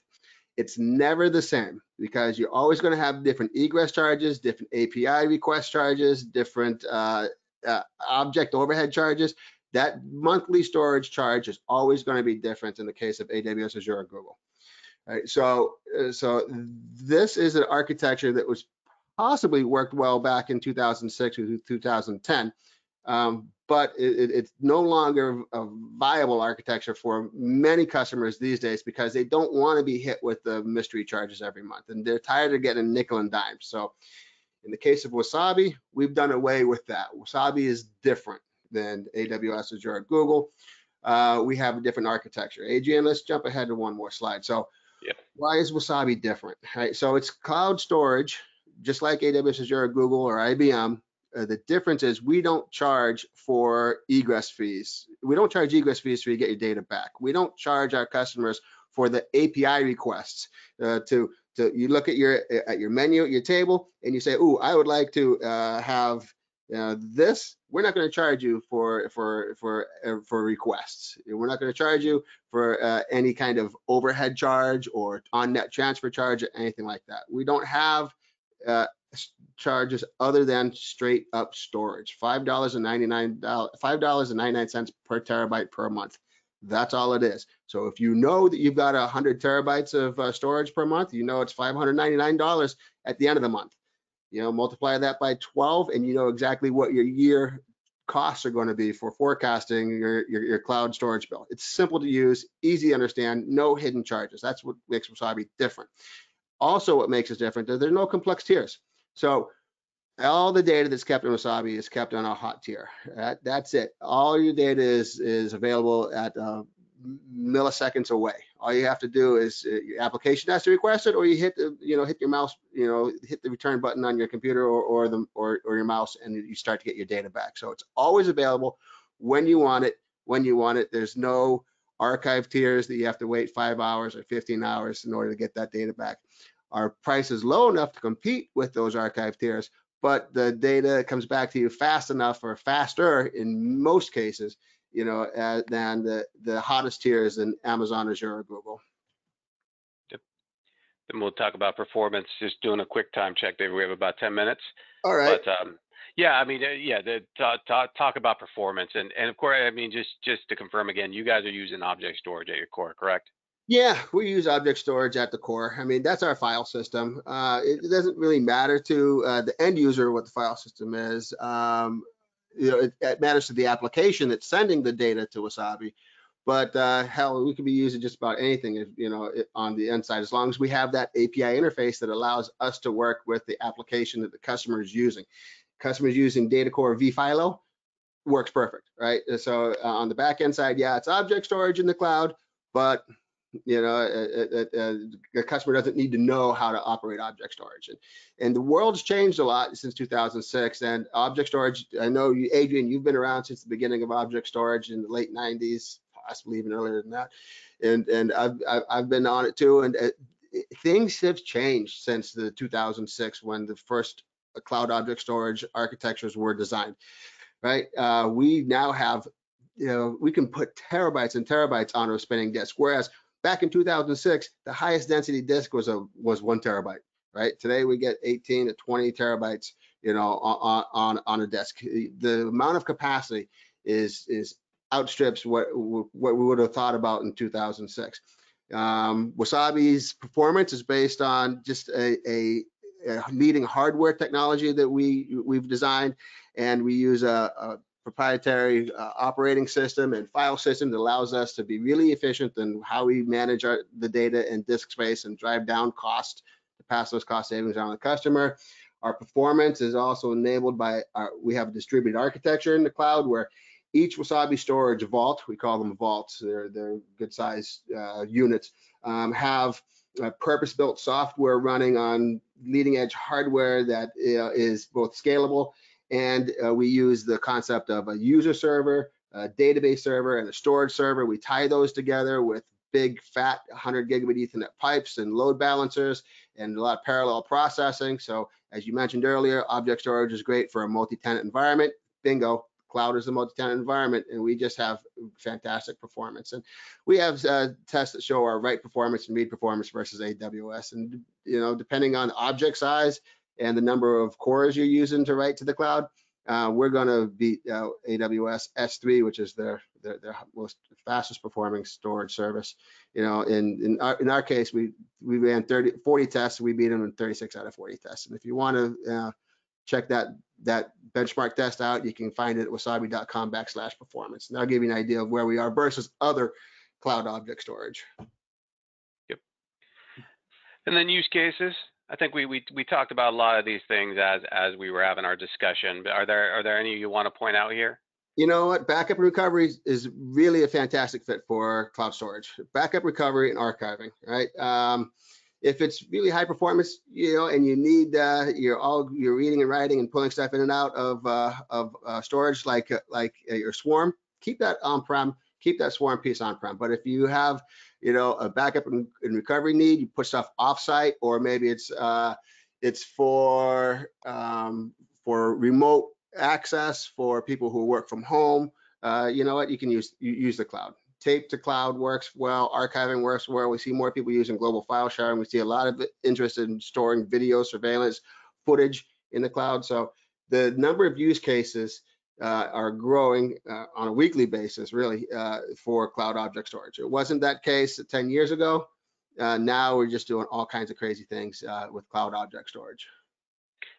It's never the same because you're always going to have different egress charges, different API request charges, different uh, uh, object overhead charges. That monthly storage charge is always going to be different in the case of AWS, Azure, or Google. Right, so, uh, so this is an architecture that was possibly worked well back in 2006 or 2010, um, but it, it's no longer a viable architecture for many customers these days because they don't want to be hit with the mystery charges every month, and they're tired of getting nickel and dime. So, in the case of Wasabi, we've done away with that. Wasabi is different than AWS, Azure, Google. Uh, we have a different architecture. Adrian, let's jump ahead to one more slide. So, Yep. Why is Wasabi different? Right. So it's cloud storage, just like AWS, Azure, Google, or IBM. Uh, the difference is we don't charge for egress fees. We don't charge egress fees for you get your data back. We don't charge our customers for the API requests uh, to to you look at your at your menu at your table and you say, "Oh, I would like to uh, have uh, this we're not going to charge you for for for uh, for requests we're not going to charge you for uh, any kind of overhead charge or on net transfer charge or anything like that we don't have uh, charges other than straight up storage five dollars and 99 five dollars and 99 cents per terabyte per month that's all it is so if you know that you've got a hundred terabytes of uh, storage per month you know it's 599 dollars at the end of the month you know, multiply that by 12 and you know exactly what your year costs are going to be for forecasting your, your, your, cloud storage bill. It's simple to use, easy to understand, no hidden charges. That's what makes Wasabi different. Also, what makes us different is there are no complex tiers. So all the data that's kept in Wasabi is kept on a hot tier. That, that's it. All your data is, is available at uh, milliseconds away. All you have to do is uh, your application has to request it, or you hit the, you know, hit your mouse, you know, hit the return button on your computer or, or the or, or your mouse, and you start to get your data back. So it's always available when you want it, when you want it. There's no archive tiers that you have to wait five hours or 15 hours in order to get that data back. Our price is low enough to compete with those archive tiers, but the data comes back to you fast enough or faster in most cases you know, uh, than the, the hottest tiers in Amazon, Azure, or Google. Yep. Then we'll talk about performance, just doing a quick time check, David. We have about 10 minutes. All right. But um, yeah, I mean, uh, yeah, the, talk, talk, talk about performance. And, and of course, I mean, just, just to confirm again, you guys are using object storage at your core, correct? Yeah, we use object storage at the core. I mean, that's our file system. Uh, it, it, doesn't really matter to uh, the end user what the file system is. Um, you know, it, it, matters to the application that's sending the data to Wasabi. But uh, hell, we could be using just about anything, if, you know, on the inside, as long as we have that API interface that allows us to work with the application that the customer is using. Customers using DataCore vFilo works perfect, right? So uh, on the back end side, yeah, it's object storage in the cloud, but you know, the customer doesn't need to know how to operate object storage. And, and the world's changed a lot since 2006. And object storage, I know you, Adrian, you've been around since the beginning of object storage in the late 90s, possibly even earlier than that. And and I've I've been on it too. And uh, things have changed since the 2006 when the first cloud object storage architectures were designed. Right? Uh, we now have you know, we can put terabytes and terabytes on a spinning disk, whereas back in 2006, the highest density disk was a was one terabyte. Right today, we get 18 to 20 terabytes, you know, on on on a disk. The amount of capacity is is outstrips what what we would have thought about in 2006. Um, Wasabi's performance is based on just a, a, a leading hardware technology that we we've designed, and we use a, a proprietary uh, operating system and file system that allows us to be really efficient in how we manage our, the data and disk space and drive down cost to pass those cost savings on to the customer. Our performance is also enabled by our, we have a distributed architecture in the cloud where each Wasabi storage vault, we call them vaults, they're, they're good sized uh, units, um, have purpose-built software running on leading edge hardware that uh, is both scalable and uh, we use the concept of a user server, a database server, and a storage server. We tie those together with big fat 100 gigabit ethernet pipes and load balancers and a lot of parallel processing. So as you mentioned earlier, object storage is great for a multi-tenant environment. Bingo, cloud is a multi-tenant environment and we just have fantastic performance. And we have uh, tests that show our write performance and read performance versus AWS. And, you know, depending on object size and the number of cores you're using to write to the cloud, uh, we're going to beat uh, AWS S3, which is their, their, their most fastest performing storage service. You know, in in our, in our case, we we ran 30 40 tests, we beat them in 36 out of 40 tests. And if you want to uh, check that that benchmark test out, you can find it at wasabi.com backslash performance. And that'll give you an idea of where we are versus other cloud object storage. Yep. And then use cases. I think we, we we talked about a lot of these things as as we were having our discussion. But are there are there any you want to point out here? You know what? Backup and recovery is really a fantastic fit for cloud storage. Backup recovery and archiving, right? Um, if it's really high performance, you know, and you need uh, you're all you're reading and writing and pulling stuff in and out of uh, of uh, storage like uh, like uh, your Swarm, keep that on-prem. Keep that Swarm piece on-prem. But if you have you know, a backup and, and recovery need, you put stuff offsite, or maybe it's uh, it's for um, for remote access for people who work from home. Uh, you know what? You can use use the cloud. Tape to cloud works well. Archiving works well. We see more people using global file sharing. We see a lot of interest in storing video surveillance footage in the cloud. So the number of use cases uh, are growing uh, on a weekly basis, really, uh, for cloud object storage. It wasn't that case 10 years ago. Uh, now we're just doing all kinds of crazy things uh, with cloud object storage.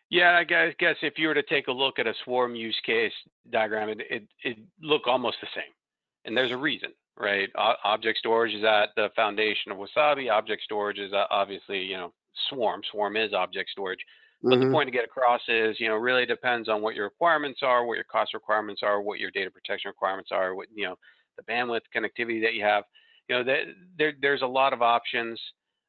Yeah, I guess, guess if you were to take a look at a swarm use case diagram, it, it, it look almost the same. And there's a reason, right? O object storage is at the foundation of Wasabi. Object storage is uh, obviously, you know, Swarm. Swarm is object storage. But mm-hmm. the point to get across is, you know, really depends on what your requirements are, what your cost requirements are, what your data protection requirements are, what you know, the bandwidth connectivity that you have. You know, there there's a lot of options,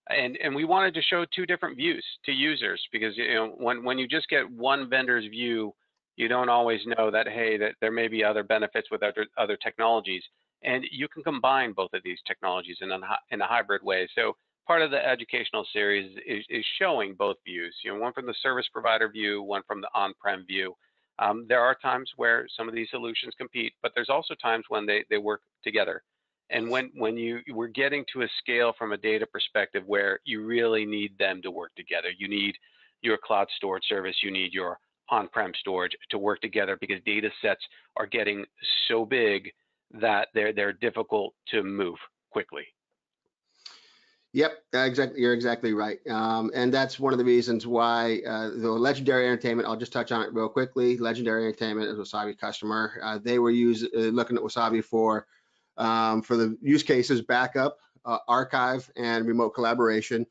and and we wanted to show two different views to users because you know when when you just get one vendor's view, you don't always know that hey that there may be other benefits with other other technologies, and you can combine both of these technologies in a in a hybrid way. So part of the educational series is, is, showing both views, you know, one from the service provider view, one from the on-prem view. Um, there are times where some of these solutions compete, but there's also times when they, they work together. And when, when you we're getting to a scale from a data perspective where you really need them to work together, you need your cloud storage service, you need your on-prem storage to work together because data sets are getting so big that they're they're difficult to move quickly. Yep, exactly. You're exactly right, um, and that's one of the reasons why uh, the Legendary Entertainment. I'll just touch on it real quickly. Legendary Entertainment is a Wasabi customer. Uh, they were use, uh, looking at Wasabi for um, for the use cases backup, uh, archive, and remote collaboration.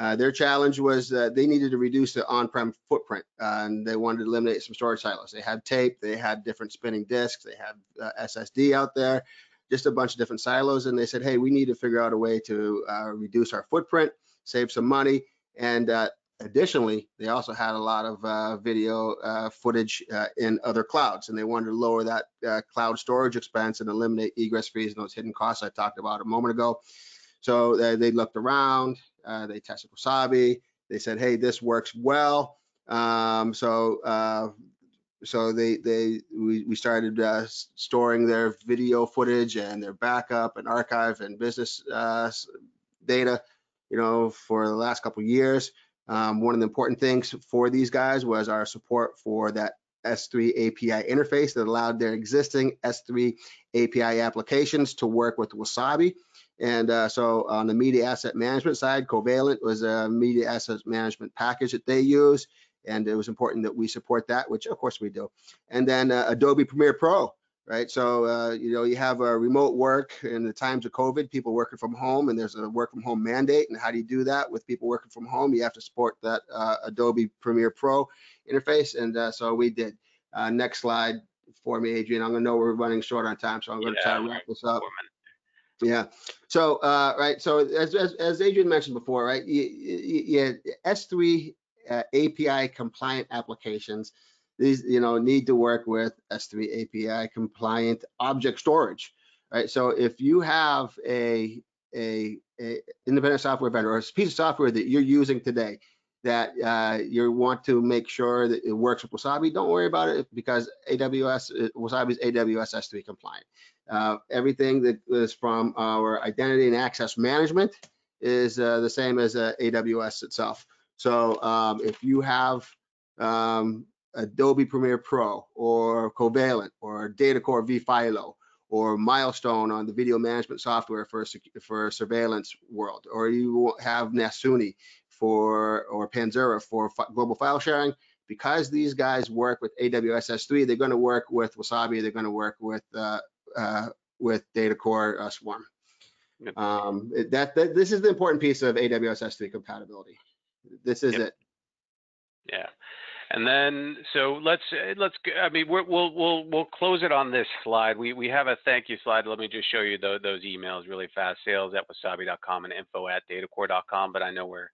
Uh, their challenge was that they needed to reduce the on-prem footprint, uh, and they wanted to eliminate some storage silos. They had tape, they had different spinning disks, they had SSD out there just a bunch of different silos. And they said, hey, we need to figure out a way to uh, reduce our footprint, save some money. And uh, additionally, they also had a lot of uh, video uh, footage uh, in other clouds. And they wanted to lower that uh, cloud storage expense and eliminate egress fees and those hidden costs I talked about a moment ago. So they looked around, they tested Wasabi. They said, hey, this works well. Um, so so they they we, we started uh, storing their video footage and their backup and archive and business uh, data you know for the last couple years um, one of the important things for these guys was our support for that S3 API interface that allowed their existing S3 API applications to work with Wasabi. And uh, so on the media asset management side, Covalent was a media asset management package that they use and it was important that we support that, which of course we do. And then uh, Adobe Premiere Pro, right? So, uh, you know, you have a remote work in the times of COVID, people working from home, and there's a work from home mandate. And how do you do that with people working from home? You have to support that uh, Adobe Premiere Pro interface. And uh, so we did. Uh, next slide for me, Adrian. I'm gonna know we're running short on time, so I'm gonna yeah, try to wrap this up. Yeah. So, uh, right. So as, as, as Adrian mentioned before, right, yeah, S3 uh, API compliant applications, these, you know, need to work with S3 API compliant object storage, right? So if you have a, a, a independent software vendor or a piece of software that you're using today that uh, you want to make sure that it works with Wasabi, don't worry about it because AWS, uh, Wasabi is AWS S3 compliant. Uh, everything that is from our identity and access management is uh, the same as uh, AWS itself. So um, if you have um, Adobe Premiere Pro or Covalent or DataCore vFilo or Milestone on the video management software for for surveillance world, or you have Nasuni for or Panzura for global file sharing. Because these guys work with AWS S3, they're going to work with Wasabi. They're going to work with uh, uh, with DataCore uh, Swarm. Um, that, that, this is the important piece of AWS S3 compatibility. This is yep. it. Yeah. And then, so let's let's. I mean, we will we'll we'll close it on this slide. We we have a thank you slide. Let me just show you the, those emails really fast. Sales at wasabi.com and info at datacore.com. But I know we're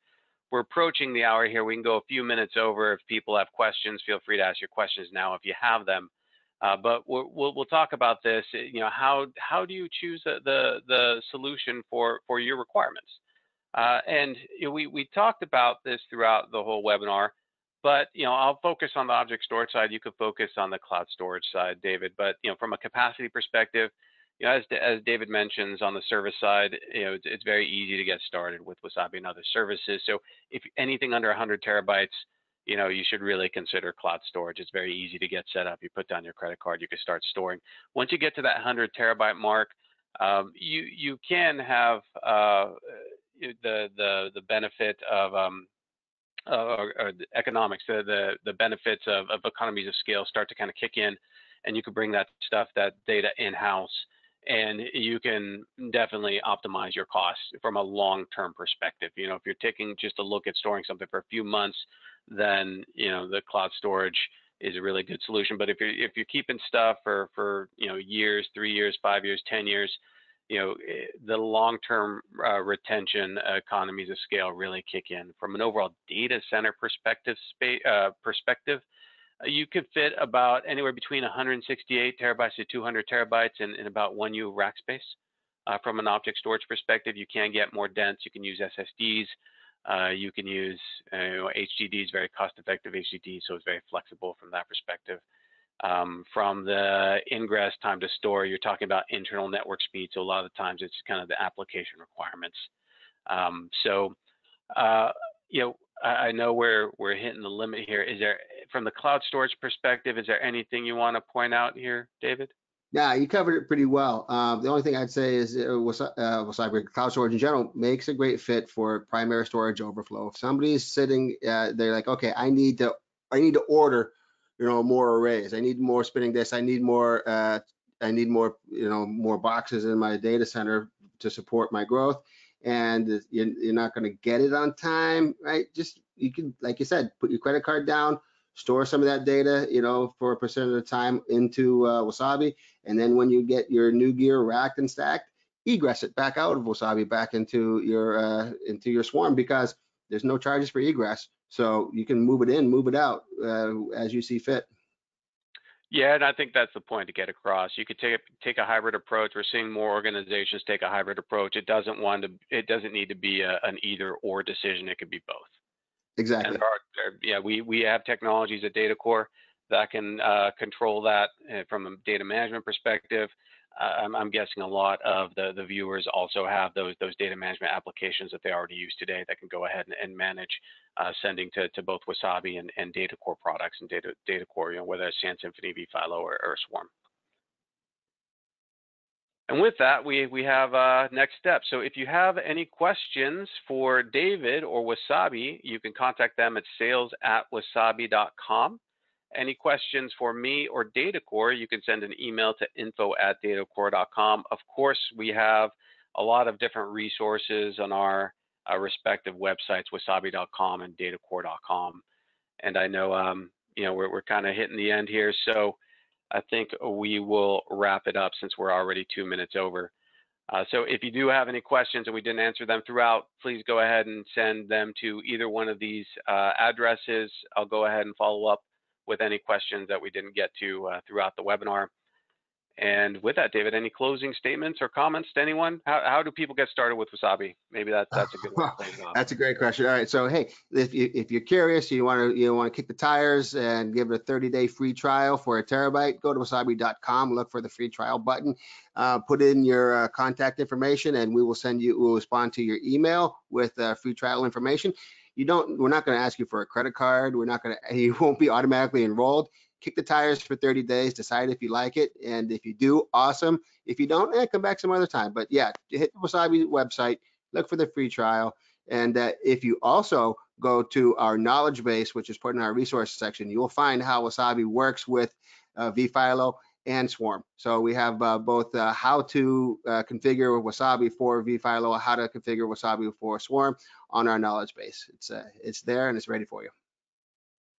we're approaching the hour here. We can go a few minutes over. If people have questions, feel free to ask your questions now if you have them. Uh, but we'll, we'll, talk about this. You know, how how do you choose the the, the solution for for your requirements? Uh, and you know, we we talked about this throughout the whole webinar. But you know, I'll focus on the object storage side. You could focus on the cloud storage side, David. But you know, from a capacity perspective, you know, as, as David mentions on the service side, you know, it's, it's, very easy to get started with Wasabi and other services. So if anything under 100 terabytes, you know, you should really consider cloud storage. It's very easy to get set up. You put down your credit card, you can start storing. Once you get to that 100 terabyte mark, um, you you can have uh, the the the benefit of um, or, or, the economics, the, the the benefits of, of economies of scale start to kind of kick in, and you can bring that stuff, that data in house, and you can definitely optimize your costs from a long-term perspective. You know, if you're taking just a look at storing something for a few months then you know the cloud storage is a really good solution. But if you're if you're keeping stuff for for you know years, three years, five years, ten years, you know eh, the long-term uh, retention economies of scale really kick in. From an overall data center perspective, uh, perspective, you could fit about anywhere between 168 terabytes to 200 terabytes in, in about one U rack space. Uh, from an object storage perspective, you can get more dense. You can use SSDs. Uh, you can use uh, you know, HDDs, very cost-effective HDD, so it's very flexible from that perspective. Um, from the ingress time to store, you're talking about internal network speed, so a lot of the times it's kind of the application requirements. Um, so, uh, you know, I, know we're we're hitting the limit here. Is there, from the cloud storage perspective, is there anything you want to point out here, David? Yeah, you covered it pretty well. Uh, the only thing I'd say is uh, uh, cloud storage in general makes a great fit for primary storage overflow. If somebody's sitting, uh, they're like, okay, I need to, I need to order, you know, more arrays. I need more spinning disks. I need more, uh, I need more, you know, more boxes in my data center to support my growth. And you're, not going to get it on time, right? Just you can, like you said, put your credit card down, store some of that data, you know, for a percent of the time into uh, Wasabi. And then when you get your new gear racked and stacked, egress it back out of Wasabi back into your uh, into your swarm because there's no charges for egress. So you can move it in, move it out uh, as you see fit. Yeah, and I think that's the point to get across. You could take a, take a hybrid approach. We're seeing more organizations take a hybrid approach. It doesn't want to. It doesn't need to be a, an either or decision. It could be both. Exactly. Are, yeah, we we have technologies at DataCore that can uh, control that uh, from a data management perspective. I'm, I'm, guessing a lot of the, the viewers also have those those data management applications that they already use today that can go ahead and, and manage uh, sending to, to both Wasabi and, and DataCore products and Data DataCore, you know, whether it's SANsymphony, vFilo, or, or Swarm. And with that, we, we have uh, next steps. So if you have any questions for David or Wasabi, you can contact them at sales at wasabi.com. Any questions for me or DataCore, you can send an email to info at datacore.com. Of course, we have a lot of different resources on our uh, respective websites, wasabi.com and datacore.com. And I know, um, you know, we're, we're kind of hitting the end here. So I think we will wrap it up since we're already two minutes over. Uh, so if you do have any questions and we didn't answer them throughout, please go ahead and send them to either one of these uh, addresses. I'll go ahead and follow up with any questions that we didn't get to uh, throughout the webinar. And with that, David, any closing statements or comments to anyone? How, how do people get started with Wasabi? Maybe that, that's a good one. that's a great question. All right, so hey, if you if you're curious, you want to you want to kick the tires and give it a 30 day free trial for a terabyte, go to wasabi.com, look for the free trial button, uh, put in your uh, contact information, and we will send you. We'll respond to your email with uh, free trial information. You don't. We're not going to ask you for a credit card. We're not going to. You won't be automatically enrolled kick the tires for 30 days, decide if you like it. And if you do, awesome. If you don't, eh, come back some other time. But yeah, hit the Wasabi website, look for the free trial. And uh, if you also go to our knowledge base, which is put in our resource section, you will find how Wasabi works with uh, vFILO and Swarm. So we have uh, both uh, how to uh, configure Wasabi for vFILO, how to configure Wasabi for Swarm on our knowledge base. It's uh, it's there and it's ready for you.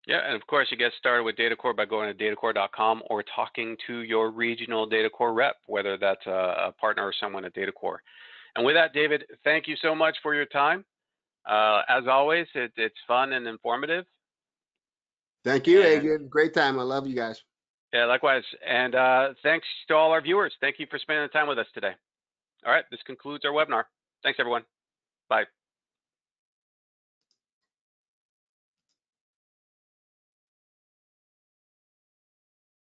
Yeah, and of course, you get started with DataCore by going to datacore.com or talking to your regional DataCore rep, whether that's a, a partner or someone at DataCore. And with that, David, thank you so much for your time. Uh, as always, it, it's fun and informative. Thank you, and, Adrian. Great time. I love you guys. Yeah, likewise. And uh, thanks to all our viewers. Thank you for spending the time with us today. All right, this concludes our webinar. Thanks, everyone. Bye.